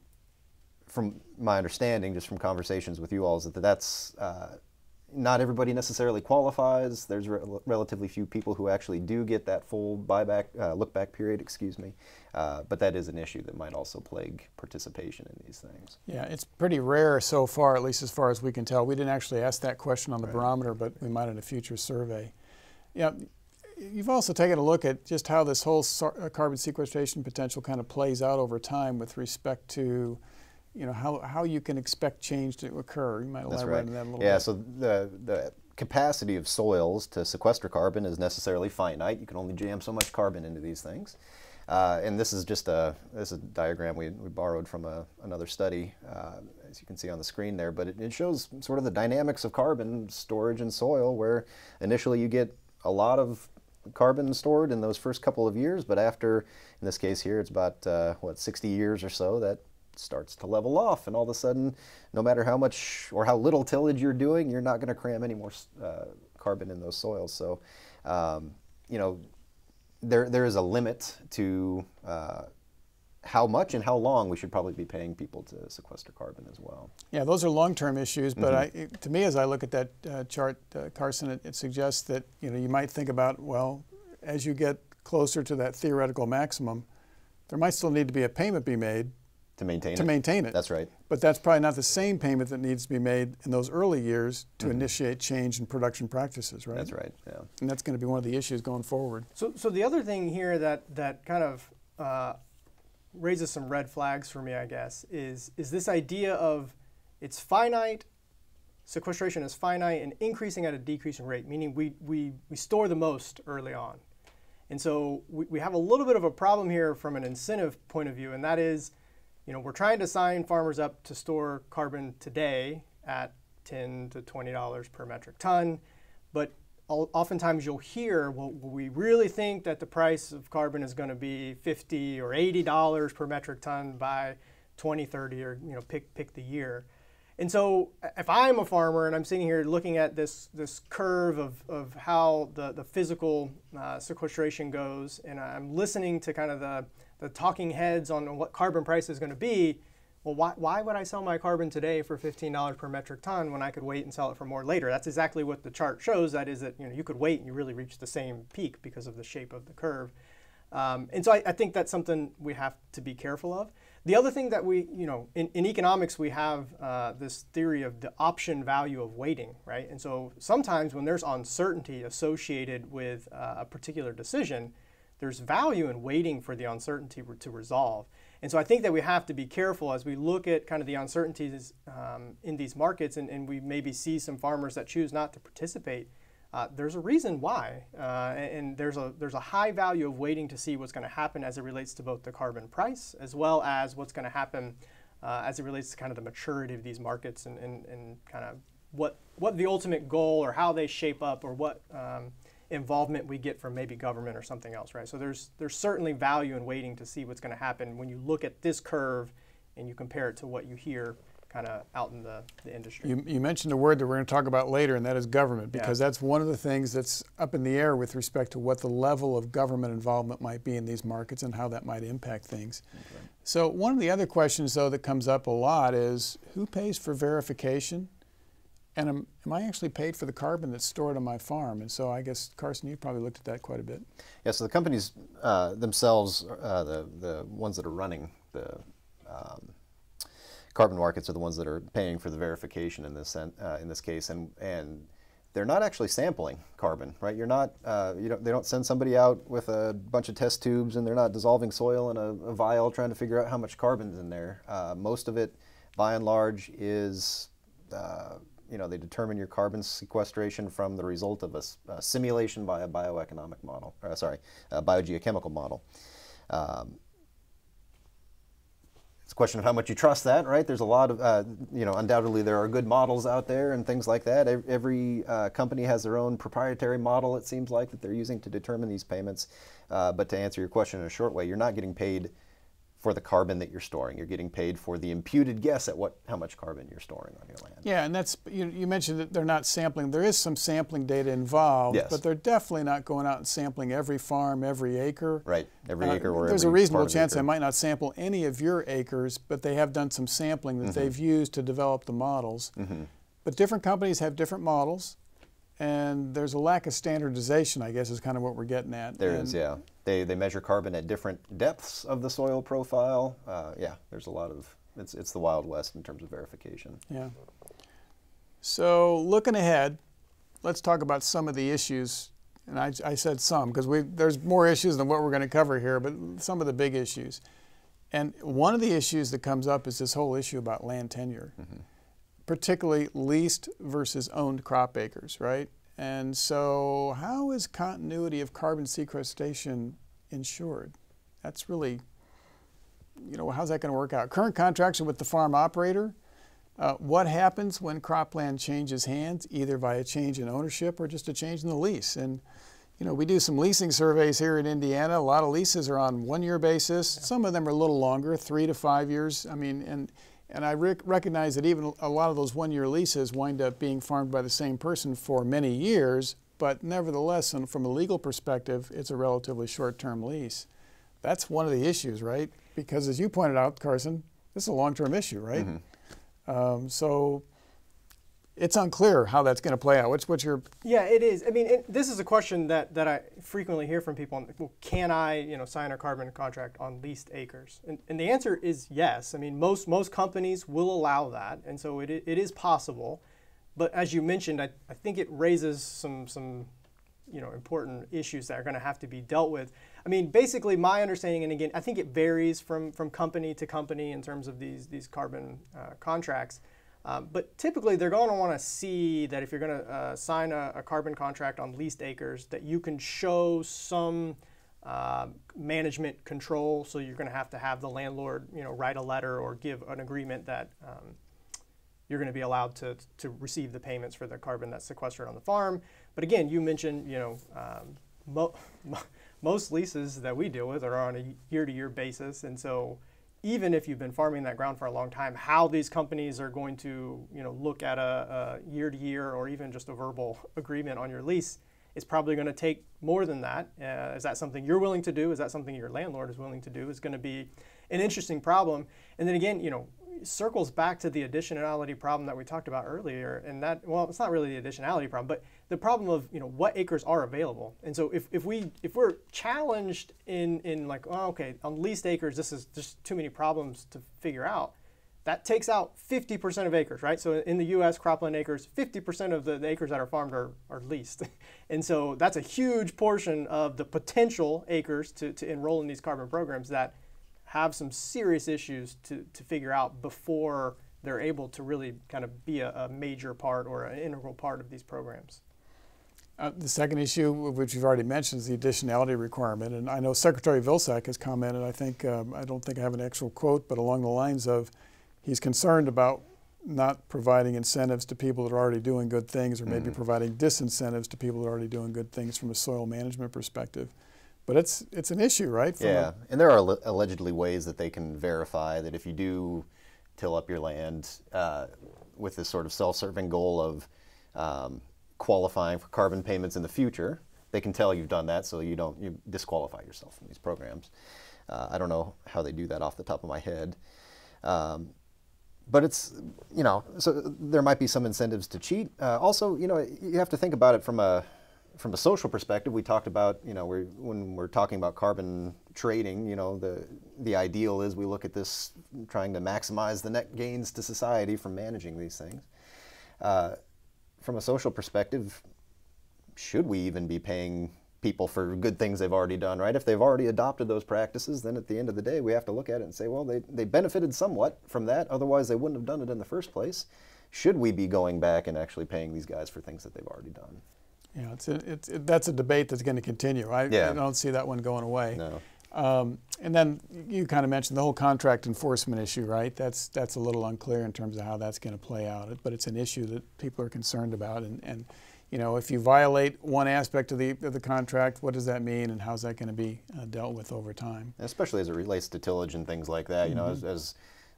from my understanding, just from conversations with you all, is that that's uh, not everybody necessarily qualifies. There's re relatively few people who actually do get that full buyback, uh, look back period, excuse me. Uh, but that is an issue that might also plague participation in these things. Yeah, it's pretty rare so far, at least as far as we can tell. We didn't actually ask that question on the right. barometer, but we might in a future survey. Yeah, you've also taken a look at just how this whole uh, carbon sequestration potential kind of plays out over time with respect to you know, how, how you can expect change to occur. You might elaborate right. on that a little yeah, bit. Yeah, so the, the capacity of soils to sequester carbon is necessarily finite. You can only jam so much carbon into these things. Uh, and this is just a, this is a diagram we, we borrowed from a, another study, uh, as you can see on the screen there, but it, it shows sort of the dynamics of carbon storage in soil where initially you get a lot of carbon stored in those first couple of years, but after, in this case here, it's about, uh, what, 60 years or so, that starts to level off, and all of a sudden, no matter how much or how little tillage you're doing, you're not going to cram any more uh, carbon in those soils. So, um, you know, there there is a limit to uh, how much and how long we should probably be paying people to sequester carbon as well. Yeah, those are long-term issues, but mm-hmm. I, to me, as I look at that uh, chart, uh, Carson, it, it, suggests that you know you might think about well, as you get closer to that theoretical maximum, there might still need to be a payment be made to maintain to it. maintain it. That's right. But that's probably not the same payment that needs to be made in those early years to mm-hmm. initiate change in production practices, right? That's right. Yeah. And that's going to be one of the issues going forward. So, so the other thing here that that kind of uh, raises some red flags for me, I guess, is is this idea of it's finite. Sequestration is finite and increasing at a decreasing rate, meaning we, we, we store the most early on. And so we, we have a little bit of a problem here from an incentive point of view, and that is you know, we're trying to sign farmers up to store carbon today at 10 to $20 per metric ton, but oftentimes you'll hear, well, we really think that the price of carbon is going to be 50 or 80 dollars per metric ton by 2030, or you know, pick pick the year. And so, if I'm a farmer and I'm sitting here looking at this this curve of, of how the the physical uh, sequestration goes, and I'm listening to kind of the the talking heads on what carbon price is going to be, well, why, why would I sell my carbon today for $15 per metric ton when I could wait and sell it for more later? That's exactly what the chart shows. That is that you know you could wait and you really reach the same peak because of the shape of the curve. Um, and so I, I, think that's something we have to be careful of. The other thing that we, you know, in, in economics we have uh, this theory of the option value of waiting, right? And so sometimes when there's uncertainty associated with uh, a particular decision, there's value in waiting for the uncertainty to resolve. And so I think that we have to be careful as we look at kind of the uncertainties um, in these markets and, and, we maybe see some farmers that choose not to participate. Uh, there's a reason why, uh, and there's a, there's a high value of waiting to see what's going to happen as it relates to both the carbon price as well as what's going to happen uh, as it relates to kind of the maturity of these markets and, and, and kind of what, what the ultimate goal or how they shape up or what um, involvement we get from maybe government or something else, right? So there's there's certainly value in waiting to see what's going to happen when you look at this curve and you compare it to what you hear kind of out in the, the industry. You, you, mentioned a word that we're going to talk about later, and that is government, because yeah. that's one of the things that's up in the air with respect to what the level of government involvement might be in these markets and how that might impact things. Okay. So one of the other questions, though, that comes up a lot is who pays for verification? And am, am, I actually paid for the carbon that's stored on my farm? And so I guess, Carson, you probably looked at that quite a bit. Yeah, so the companies uh, themselves, uh, the, the ones that are running the um, carbon markets are the ones that are paying for the verification in this, uh, in this case. And, and they're not actually sampling carbon, right? You're not, uh, you don't, they don't send somebody out with a bunch of test tubes and they're not dissolving soil in a, a vial trying to figure out how much carbon's in there. Uh, most of it, by and large, is uh, you know, they determine your carbon sequestration from the result of a, a simulation by a bioeconomic model, or, sorry, a biogeochemical model. Um, it's a question of how much you trust that, right? There's a lot of, uh, you know, undoubtedly there are good models out there and things like that. Every uh, company has their own proprietary model, it seems like, that they're using to determine these payments. Uh, but to answer your question in a short way, you're not getting paid for the carbon that you're storing. You're getting paid for the imputed guess at what how much carbon you're storing on your land. Yeah, and that's you, you mentioned that they're not sampling. There is some sampling data involved, yes. but they're definitely not going out and sampling every farm, every acre. Right, every uh, acre or There's a reasonable chance they might not sample any of your acres, but they have done some sampling that mm -hmm. they've used to develop the models. Mm -hmm. But different companies have different models and there's a lack of standardization, I guess, is kind of what we're getting at. There and is, yeah. They, they measure carbon at different depths of the soil profile. Uh, yeah, there's a lot of, it's, it's the Wild West in terms of verification. Yeah. So looking ahead, let's talk about some of the issues. And I, I said some because we there's more issues than what we're going to cover here, but some of the big issues. And one of the issues that comes up is this whole issue about land tenure. Mm -hmm particularly leased versus owned crop acres, right? And so, how is continuity of carbon sequestration ensured? That's really, you know, how's that going to work out? Current contracts are with the farm operator. Uh, what happens when cropland changes hands, either by a change in ownership or just a change in the lease? And, you know, we do some leasing surveys here in Indiana. A lot of leases are on one-year basis. Some of them are a little longer, three to five years. I mean, and and I rec recognize that even a lot of those one-year leases wind up being farmed by the same person for many years, but nevertheless, from a legal perspective, it's a relatively short-term lease. That's one of the issues, right? Because as you pointed out, Carson, this is a long-term issue, right? Mm -hmm. um, so it's unclear how that's going to play out. What's what's your? Yeah, it is. I mean, it, this is a question that, that I frequently hear from people. Well, can I, you know, sign a carbon contract on leased acres? And, and the answer is yes. I mean, most most companies will allow that, and so it, it is possible. But as you mentioned, I, I think it raises some some you know important issues that are going to have to be dealt with. I mean, basically, my understanding, and again, I think it varies from from company to company in terms of these these carbon uh, contracts. Um, but typically, they're going to want to see that if you're going to uh, sign a, a, carbon contract on leased acres, that you can show some uh, management control. So you're going to have to have the landlord, you know, write a letter or give an agreement that um, you're going to be allowed to, to receive the payments for the carbon that's sequestered on the farm. But again, you mentioned, you know, um, mo most leases that we deal with are on a year-to-year -year basis, and so even if you've been farming that ground for a long time, how these companies are going to you know, look at a, year to year or even just a verbal agreement on your lease is probably going to take more than that. Uh, is that something you're willing to do? Is that something your landlord is willing to do? Is going to be an interesting problem. And then again, you know, circles back to the additionality problem that we talked about earlier. And that, well, it's not really the additionality problem, but the problem of, you know, what acres are available. And so if, if we, if we're challenged in, in like, oh, okay, on leased acres, this is just too many problems to figure out that takes out 50% of acres, right? So in the US, cropland acres, 50% of the, the, acres that are farmed are, are leased. and so that's a huge portion of the potential acres to, to enroll in these carbon programs that have some serious issues to, to figure out before they're able to really kind of be a, a major part or an integral part of these programs. Uh, the second issue, which you've already mentioned, is the additionality requirement. And I know Secretary Vilsack has commented, I think, um, I don't think I have an actual quote, but along the lines of, he's concerned about not providing incentives to people that are already doing good things or maybe mm. providing disincentives to people that are already doing good things from a soil management perspective. But it's it's an issue, right? From yeah, and there are allegedly ways that they can verify that if you do till up your land uh, with this sort of self-serving goal of um, qualifying for carbon payments in the future, they can tell you've done that, so you don't you disqualify yourself from these programs. Uh, I don't know how they do that off the top of my head. Um, but it's you know so there might be some incentives to cheat. Uh, also, you know, you have to think about it from a from a social perspective. We talked about you know we're, when we're talking about carbon trading, you know, the the ideal is we look at this trying to maximize the net gains to society from managing these things. Uh, from a social perspective, should we even be paying people for good things they've already done, right? If they've already adopted those practices, then at the end of the day, we have to look at it and say, well, they, they benefited somewhat from that. Otherwise, they wouldn't have done it in the first place. Should we be going back and actually paying these guys for things that they've already done? Yeah, it's, a, it's it, that's a debate that's going to continue. I, yeah. I don't see that one going away. No. Um, and then you kind of mentioned the whole contract enforcement issue, right? That's that's a little unclear in terms of how that's going to play out. But it's an issue that people are concerned about, and, and you know, if you violate one aspect of the, of the contract, what does that mean and how's that going to be uh, dealt with over time? Especially as it relates to tillage and things like that, you mm-hmm. know, as, as,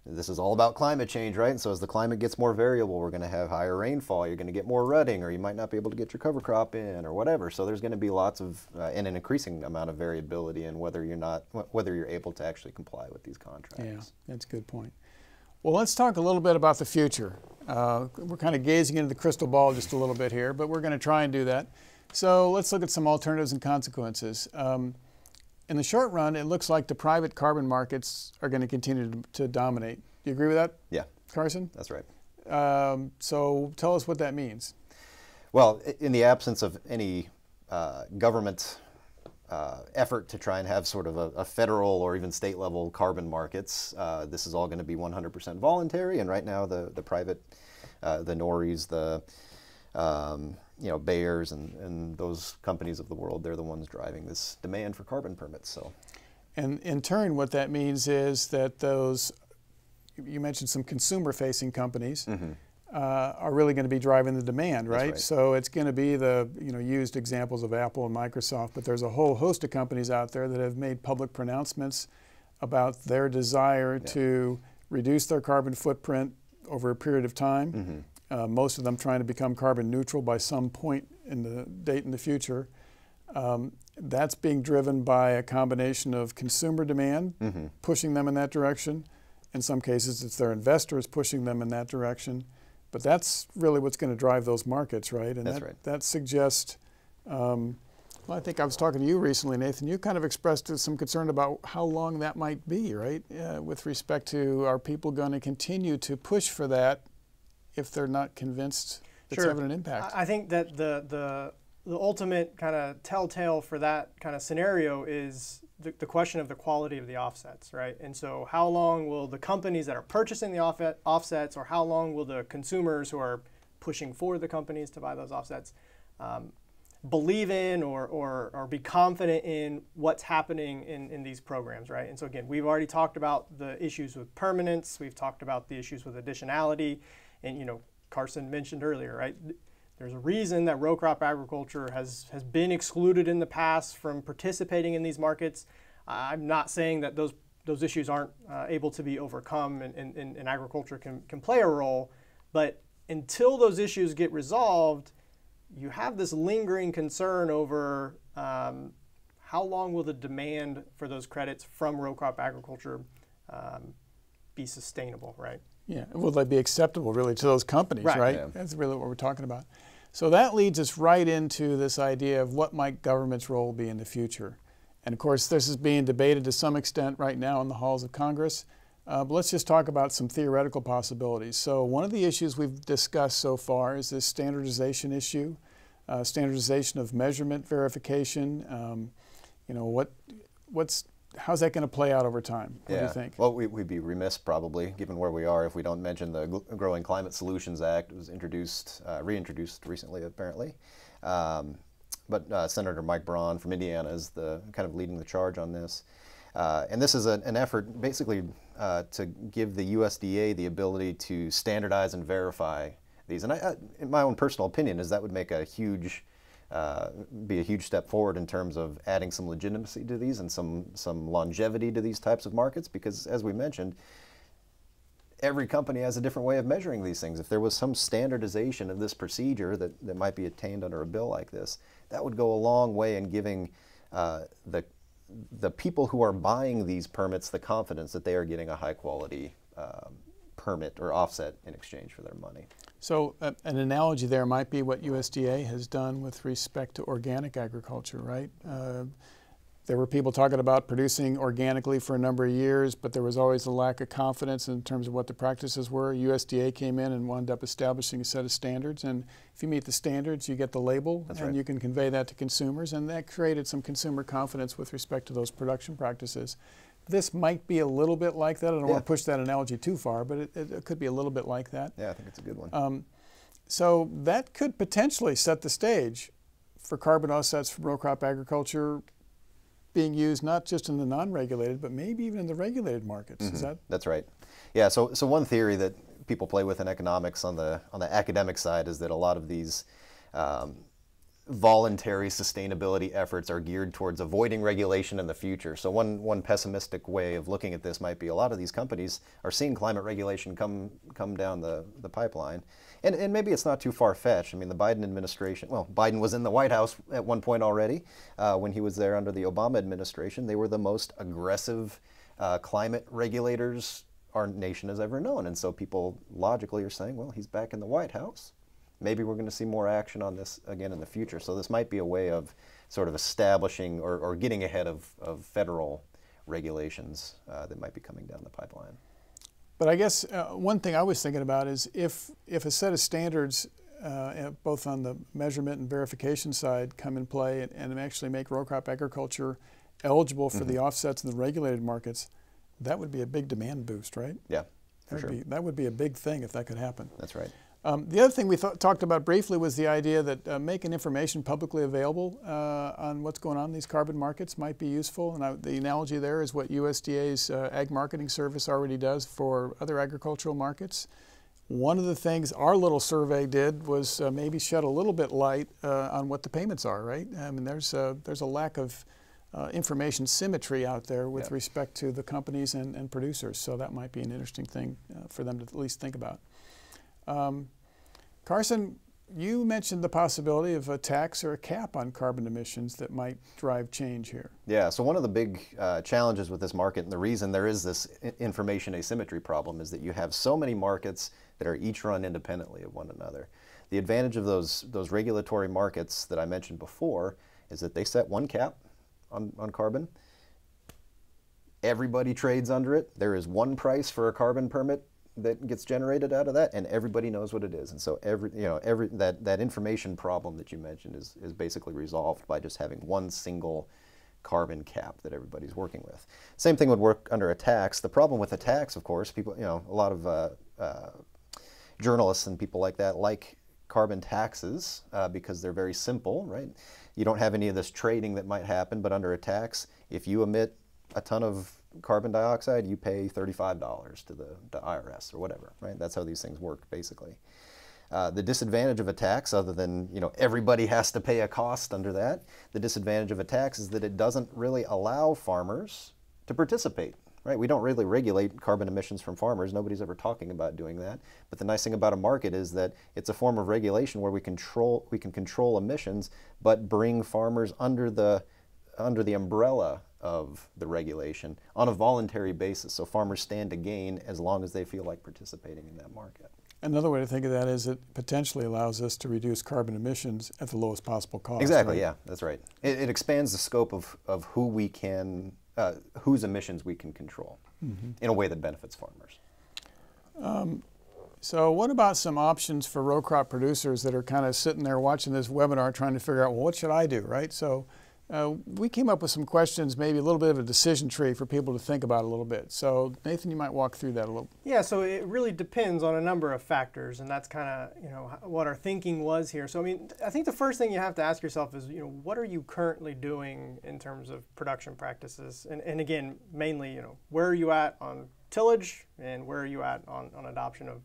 this is all about climate change, right? And so as the climate gets more variable, we're going to have higher rainfall, you're going to get more rutting, or you might not be able to get your cover crop in, or whatever. So there's going to be lots of, uh, and an increasing amount of variability in whether you're not, whether you're able to actually comply with these contracts. Yeah, that's a good point. Well, let's talk a little bit about the future. Uh, we're kind of gazing into the crystal ball just a little bit here, but we're going to try and do that. So let's look at some alternatives and consequences. Um, in the short run, it looks like the private carbon markets are going to continue to, to dominate. Do you agree with that? Yeah. Carson? That's right. Um, so tell us what that means. Well, in the absence of any uh, government uh, effort to try and have sort of a, a, federal or even state level carbon markets. Uh, this is all going to be 100% voluntary, and right now the the private, uh, the Noris, the um, you know Bayers, and, and those companies of the world, they're the ones driving this demand for carbon permits. So, and in turn, what that means is that those you mentioned some consumer facing companies. Mm-hmm uh, are really going to be driving the demand, right? right. So it's going to be the you know used examples of Apple and Microsoft, but there's a whole host of companies out there that have made public pronouncements about their desire yeah. to reduce their carbon footprint over a period of time. Mm-hmm. Uh, most of them trying to become carbon neutral by some point in the date in the future. Um, that's being driven by a combination of consumer demand mm-hmm. pushing them in that direction. In some cases, it's their investors pushing them in that direction. But that's really what's going to drive those markets, right? And that's that, right. that suggests, um, well, I think I was talking to you recently, Nathan. You kind of expressed some concern about how long that might be, right? Uh, with respect to are people going to continue to push for that if they're not convinced it's sure. having an impact? I think that the, the, the ultimate kind of telltale for that kind of scenario is the, the, question of the quality of the offsets, right? And so, how long will the companies that are purchasing the offset, offsets, or how long will the consumers who are pushing for the companies to buy those offsets, um, believe in or, or, or be confident in what's happening in, in these programs, right? And so, again, we've already talked about the issues with permanence, we've talked about the issues with additionality, and, you know, Carson mentioned earlier, right? There's a reason that row crop agriculture has, has been excluded in the past from participating in these markets. I'm not saying that those, those issues aren't uh, able to be overcome and, and, and agriculture can, can play a role, but until those issues get resolved, you have this lingering concern over um, how long will the demand for those credits from row crop agriculture um, be sustainable, right? Yeah, will they be acceptable really to those companies, right? right? Yeah. That's really what we're talking about. So that leads us right into this idea of what might government's role be in the future. And of course, this is being debated to some extent right now in the halls of Congress. Uh, but let's just talk about some theoretical possibilities. So one of the issues we've discussed so far is this standardization issue, uh, standardization of measurement verification. Um, you know, what, what's how's that going to play out over time? What yeah. do you think? Well, we, would be remiss probably, given where we are, if we don't mention the Growing Climate Solutions Act. It was introduced, uh, reintroduced recently, apparently. Um, but uh, Senator Mike Braun from Indiana is the kind of leading the charge on this. Uh, and this is a, an effort basically uh, to give the USDA the ability to standardize and verify these. And I, I, in my own personal opinion, is that would make a huge uh, be a huge step forward in terms of adding some legitimacy to these and some some longevity to these types of markets because as we mentioned every company has a different way of measuring these things if there was some standardization of this procedure that, that might be attained under a bill like this that would go a long way in giving uh, the the people who are buying these permits the confidence that they are getting a high quality um, permit or offset in exchange for their money. So uh, an analogy there might be what USDA has done with respect to organic agriculture, right? Uh, there were people talking about producing organically for a number of years, but there was always a lack of confidence in terms of what the practices were. USDA came in and wound up establishing a set of standards, and if you meet the standards, you get the label, That's and right. you can convey that to consumers, and that created some consumer confidence with respect to those production practices. This might be a little bit like that. I don't Yeah. want to push that analogy too far, but it, it, it could be a little bit like that. Yeah, I think it's a good one. Um, so that could potentially set the stage for carbon offsets from row crop agriculture being used not just in the non-regulated, but maybe even in the regulated markets. Is that That's right. Yeah. So, so one theory that people play with in economics on the on the academic side is that a lot of these um, voluntary sustainability efforts are geared towards avoiding regulation in the future. So one one pessimistic way of looking at this might be a lot of these companies are seeing climate regulation come come down the, the pipeline. And, and maybe it's not too far fetched. I mean, the Biden administration, well, Biden was in the White House at one point already uh, when he was there under the Obama administration. They were the most aggressive uh, climate regulators our nation has ever known. And so people logically are saying, well, he's back in the White House maybe we're going to see more action on this again in the future. So this might be a way of sort of establishing or, or getting ahead of, of federal regulations uh, that might be coming down the pipeline. But I guess uh, one thing I was thinking about is if if a set of standards, uh, both on the measurement and verification side, come in play and, and actually make row crop agriculture eligible for Mm-hmm. the offsets in the regulated markets, that would be a big demand boost, right? Yeah, for That'd sure. be, that would be a big thing if that could happen. That's right. Um, the other thing we th- talked about briefly was the idea that uh, making information publicly available uh, on what's going on in these carbon markets might be useful. And I, the analogy there is what USDA's uh, Ag Marketing Service already does for other agricultural markets. One of the things our little survey did was uh, maybe shed a little bit light uh, on what the payments are. Right? I mean, there's a, there's a lack of uh, information symmetry out there with respect to the companies and, and producers. So that might be an interesting thing uh, for them to at least think about. Um, Carson, you mentioned the possibility of a tax or a cap on carbon emissions that might drive change here. Yeah, so one of the big uh, challenges with this market, and the reason there is this information asymmetry problem, is that you have so many markets that are each run independently of one another. The advantage of those, those regulatory markets that I mentioned before is that they set one cap on, on carbon. Everybody trades under it. There is one price for a carbon permit that gets generated out of that, and everybody knows what it is. And so every you know every that, that information problem that you mentioned is is basically resolved by just having one single carbon cap that everybody's working with. Same thing would work under a tax. The problem with a tax, of course, people you know a lot of uh, uh, journalists and people like that like carbon taxes uh, because they're very simple, right? You don't have any of this trading that might happen, but under a tax, if you emit a ton of carbon dioxide, you pay $35 to the to IRS or whatever, right? That's how these things work, basically. Uh, the disadvantage of a tax, other than you know everybody has to pay a cost under that, the disadvantage of a tax is that it doesn't really allow farmers to participate right? We don't really regulate carbon emissions from farmers. Nobody's ever talking about doing that. But the nice thing about a market is that it's a form of regulation where we control we can control emissions, but bring farmers under the under the umbrella of the regulation on a voluntary basis. So farmers stand to gain as long as they feel like participating in that market. Another way to think of that is it potentially allows us to reduce carbon emissions at the lowest possible cost. Exactly, right? yeah, that's right. It, it, expands the scope of, of who we can, uh, whose emissions we can control mm -hmm. in a way that benefits farmers. Um, so what about some options for row crop producers that are kind of sitting there watching this webinar trying to figure out, well, what should I do, right? So uh, we came up with some questions, maybe a little bit of a decision tree for people to think about a little bit. So Nathan, you might walk through that a little. Yeah, so it really depends on a number of factors, and that's kind of you know what our thinking was here. So I mean, I think the first thing you have to ask yourself is you know what are you currently doing in terms of production practices, and and again mainly you know where are you at on tillage and where are you at on, on adoption of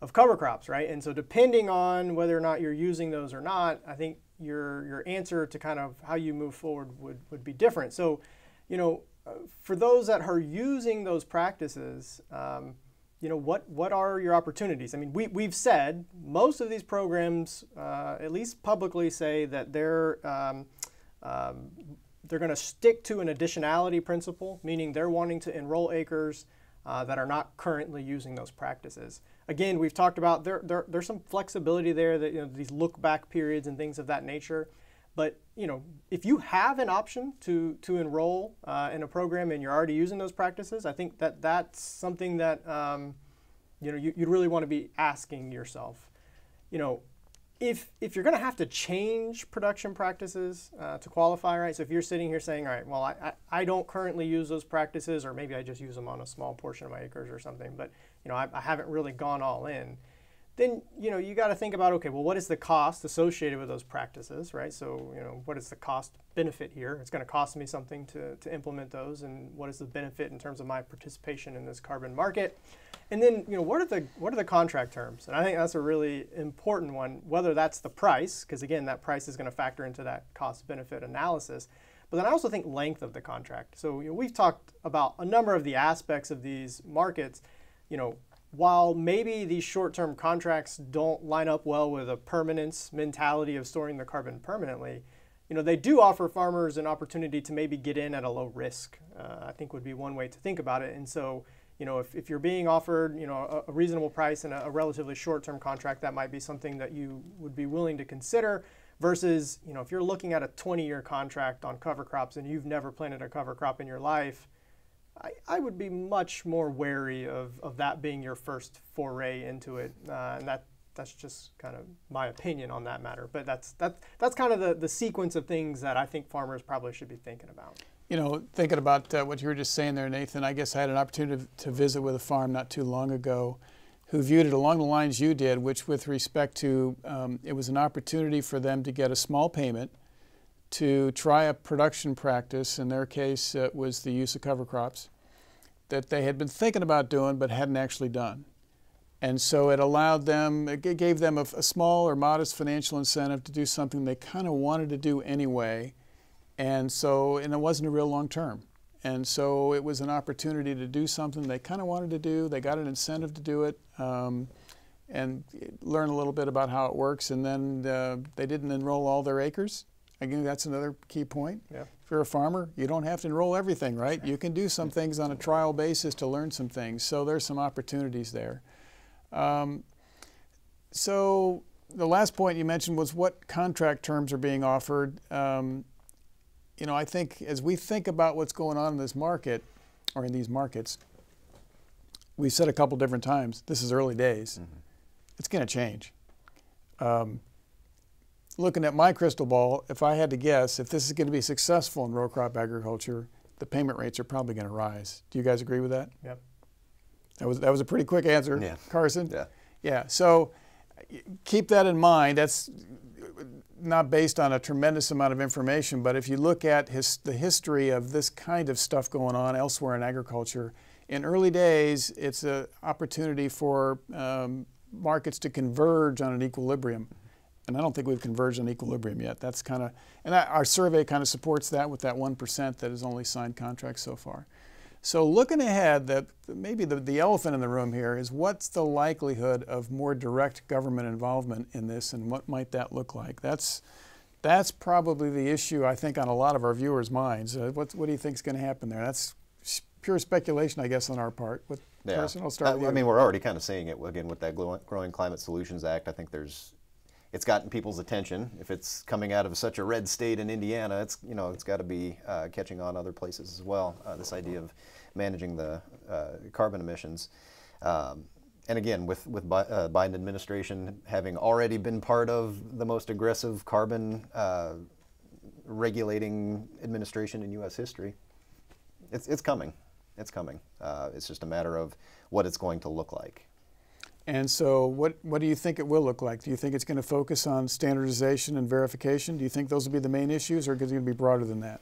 of cover crops, right? And so depending on whether or not you're using those or not, I think your your answer to kind of how you move forward would, would be different. So, you know, uh, for those that are using those practices, um, you know, what what are your opportunities? I mean, we we've said most of these programs, uh, at least publicly, say that they're um, um, they're going to stick to an additionality principle, meaning they're wanting to enroll acres uh, that are not currently using those practices again, we've talked about there, there, there's some flexibility there that you know these look back periods and things of that nature. But you know, if you have an option to to enroll uh, in a program and you're already using those practices, I think that that's something that um, you know you, would really want to be asking yourself. You know, if if you're going to have to change production practices uh, to qualify, right? So if you're sitting here saying, all right, well, I, I, I don't currently use those practices, or maybe I just use them on a small portion of my acres or something, but you know, I, I haven't really gone all in. Then you know you got to think about okay, well, what is the cost associated with those practices, right? So you know, what is the cost benefit here? It's going to cost me something to, to implement those, and what is the benefit in terms of my participation in this carbon market? And then you know, what are the what are the contract terms? And I think that's a really important one. Whether that's the price, because again, that price is going to factor into that cost benefit analysis. But then I also think length of the contract. So you know, we've talked about a number of the aspects of these markets you know, while maybe these short-term contracts don't line up well with a permanence mentality of storing the carbon permanently, you know, they do offer farmers an opportunity to maybe get in at a low risk. Uh, I think would be one way to think about it. And so, you know, if, if you're being offered, you know, a, a reasonable price and a, a relatively short-term contract, that might be something that you would be willing to consider. Versus, you know, if you're looking at a 20-year contract on cover crops and you've never planted a cover crop in your life, I, I would be much more wary of, of that being your first foray into it. Uh, and that that's just kind of my opinion on that matter. But that's that that's kind of the, the sequence of things that I think farmers probably should be thinking about. You know, thinking about uh, what you were just saying there, Nathan, I guess I had an opportunity to visit with a farm not too long ago who viewed it along the lines you did, which with respect to um, it was an opportunity for them to get a small payment to try a production practice. In their case, it was the use of cover crops that they had been thinking about doing but hadn't actually done. And so it allowed them, it gave them a, a small or modest financial incentive to do something they kind of wanted to do anyway. And so, and it wasn't a real long term. And so it was an opportunity to do something they kind of wanted to do. They got an incentive to do it um, and learn a little bit about how it works. And then uh, they didn't enroll all their acres. Again, that's another key point. Yeah. If you're a farmer, you don't have to enroll everything, right? You can do some things on a trial basis to learn some things. So there's some opportunities there. Um, so the last point you mentioned was what contract terms are being offered. Um, you know, I think as we think about what's going on in this market, or in these markets, we've said a couple different times, this is early days. Mm -hmm. It's going to change. Um, looking at my crystal ball, if I had to guess, if this is going to be successful in row crop agriculture, the payment rates are probably going to rise. Do you guys agree with that? Yep. That was that was a pretty quick answer, yeah. Carson. Yeah. Yeah. So keep that in mind. That's not based on a tremendous amount of information, but if you look at his, the history of this kind of stuff going on elsewhere in agriculture, in early days, it's an opportunity for um, markets to converge on an equilibrium and I don't think we've converged on equilibrium yet. That's kind of, and our survey kind of supports that with that 1% that has only signed contracts so far. So looking ahead, that maybe the, the elephant in the room here is what's the likelihood of more direct government involvement in this and what might that look like? That's, that's probably the issue I think on a lot of our viewers' minds. Uh, what, what do you think is going to happen there? That's pure speculation, I guess, on our part. What, yeah. Carson, I'll start you. I mean, we're already kind of seeing it again with that Growing Climate Solutions Act. I think there's it's gotten people's attention. If it's coming out of such a red state in Indiana, it's you know it's got to be uh, catching on other places as well. Uh, this idea of managing the uh, carbon emissions, um, and again with with Bi uh, Biden administration having already been part of the most aggressive carbon uh, regulating administration in U.S. history, it's it's coming. It's coming. Uh, it's just a matter of what it's going to look like. And so, what, what do you think it will look like? Do you think it's going to focus on standardization and verification? Do you think those will be the main issues, or is it going to be broader than that?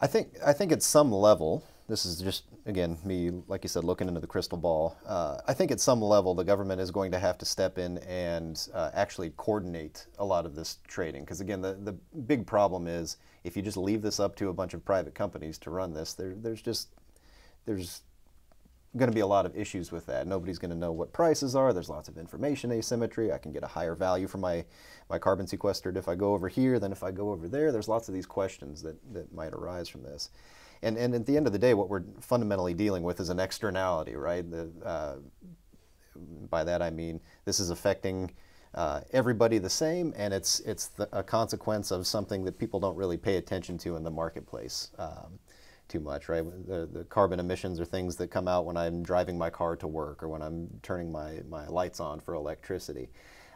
I think I think at some level, this is just again me, like you said, looking into the crystal ball. Uh, I think at some level, the government is going to have to step in and uh, actually coordinate a lot of this trading. Because again, the the big problem is if you just leave this up to a bunch of private companies to run this, there, there's just there's going to be a lot of issues with that. Nobody's going to know what prices are. There's lots of information asymmetry. I can get a higher value for my, my carbon sequestered if I go over here than if I go over there. There's lots of these questions that, that might arise from this. And, and at the end of the day, what we're fundamentally dealing with is an externality, right? The, uh, by that I mean this is affecting uh, everybody the same, and it's, it's the, a consequence of something that people don't really pay attention to in the marketplace. Um, too much, right? The, the carbon emissions are things that come out when I'm driving my car to work or when I'm turning my, my lights on for electricity.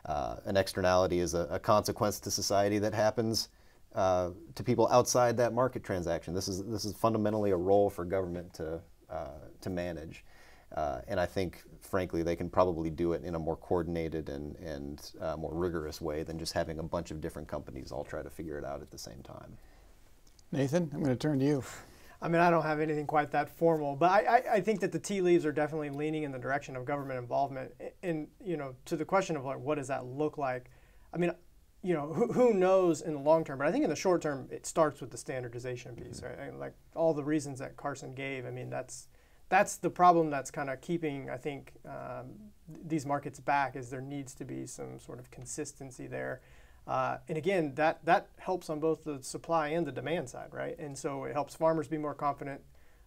Uh, an externality is a, a, consequence to society that happens uh, to people outside that market transaction. This is, this is fundamentally a role for government to, uh, to manage. Uh, and I think, frankly, they can probably do it in a more coordinated and, and uh, more rigorous way than just having a bunch of different companies all try to figure it out at the same time. Nathan, I'm going to turn to you. I mean, I don't have anything quite that formal, but I, I, I, think that the tea leaves are definitely leaning in the direction of government involvement. And, you know, to the question of like, what does that look like? I mean, you know, who, who knows in the long term, but I think in the short term, it starts with the standardization piece, right? And like all the reasons that Carson gave, I mean, that's, that's the problem that's kind of keeping, I think, um, these markets back is there needs to be some sort of consistency there. Uh, and again, that, that helps on both the supply and the demand side, right? And so it helps farmers be more confident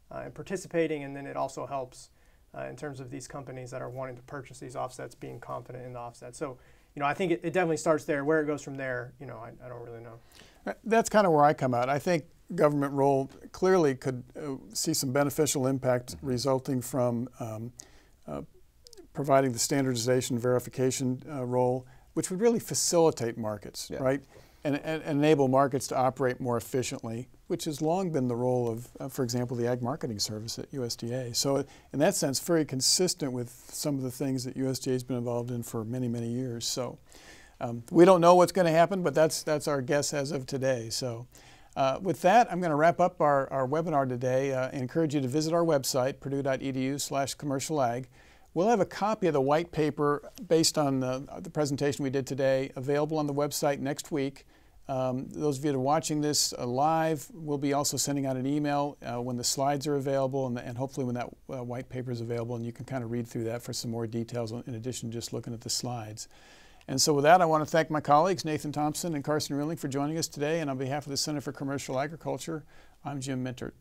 uh, in participating, and then it also helps uh, in terms of these companies that are wanting to purchase these offsets being confident in the offset. So, you know, I think it, it definitely starts there. Where it goes from there, you know, I, I, don't really know. Uh, that's kind of where I come out. I think government role clearly could uh, see some beneficial impact mm-hmm. resulting from um, uh, providing the standardization verification role which would really facilitate markets, yeah. right? And, and, enable markets to operate more efficiently, which has long been the role of, uh, for example, the Ag Marketing Service at USDA. So, in that sense, very consistent with some of the things that USDA has been involved in for many, many years. So, um, we don't know what's going to happen, but that's, that's our guess as of today. So, uh, with that, I'm going to wrap up our, our webinar today uh, encourage you to visit our website, purdue.edu slash commercial ag. We'll have a copy of the white paper based on the, the presentation we did today available on the website next week. Um, those of you that are watching this uh, live, we'll be also sending out an email uh, when the slides are available and, the, and hopefully when that uh, white paper is available and you can kind of read through that for some more details in addition to just looking at the slides. And so with that, I want to thank my colleagues, Nathan Thompson and Carson Reeling for joining us today. And on behalf of the Center for Commercial Agriculture, I'm Jim Mintert.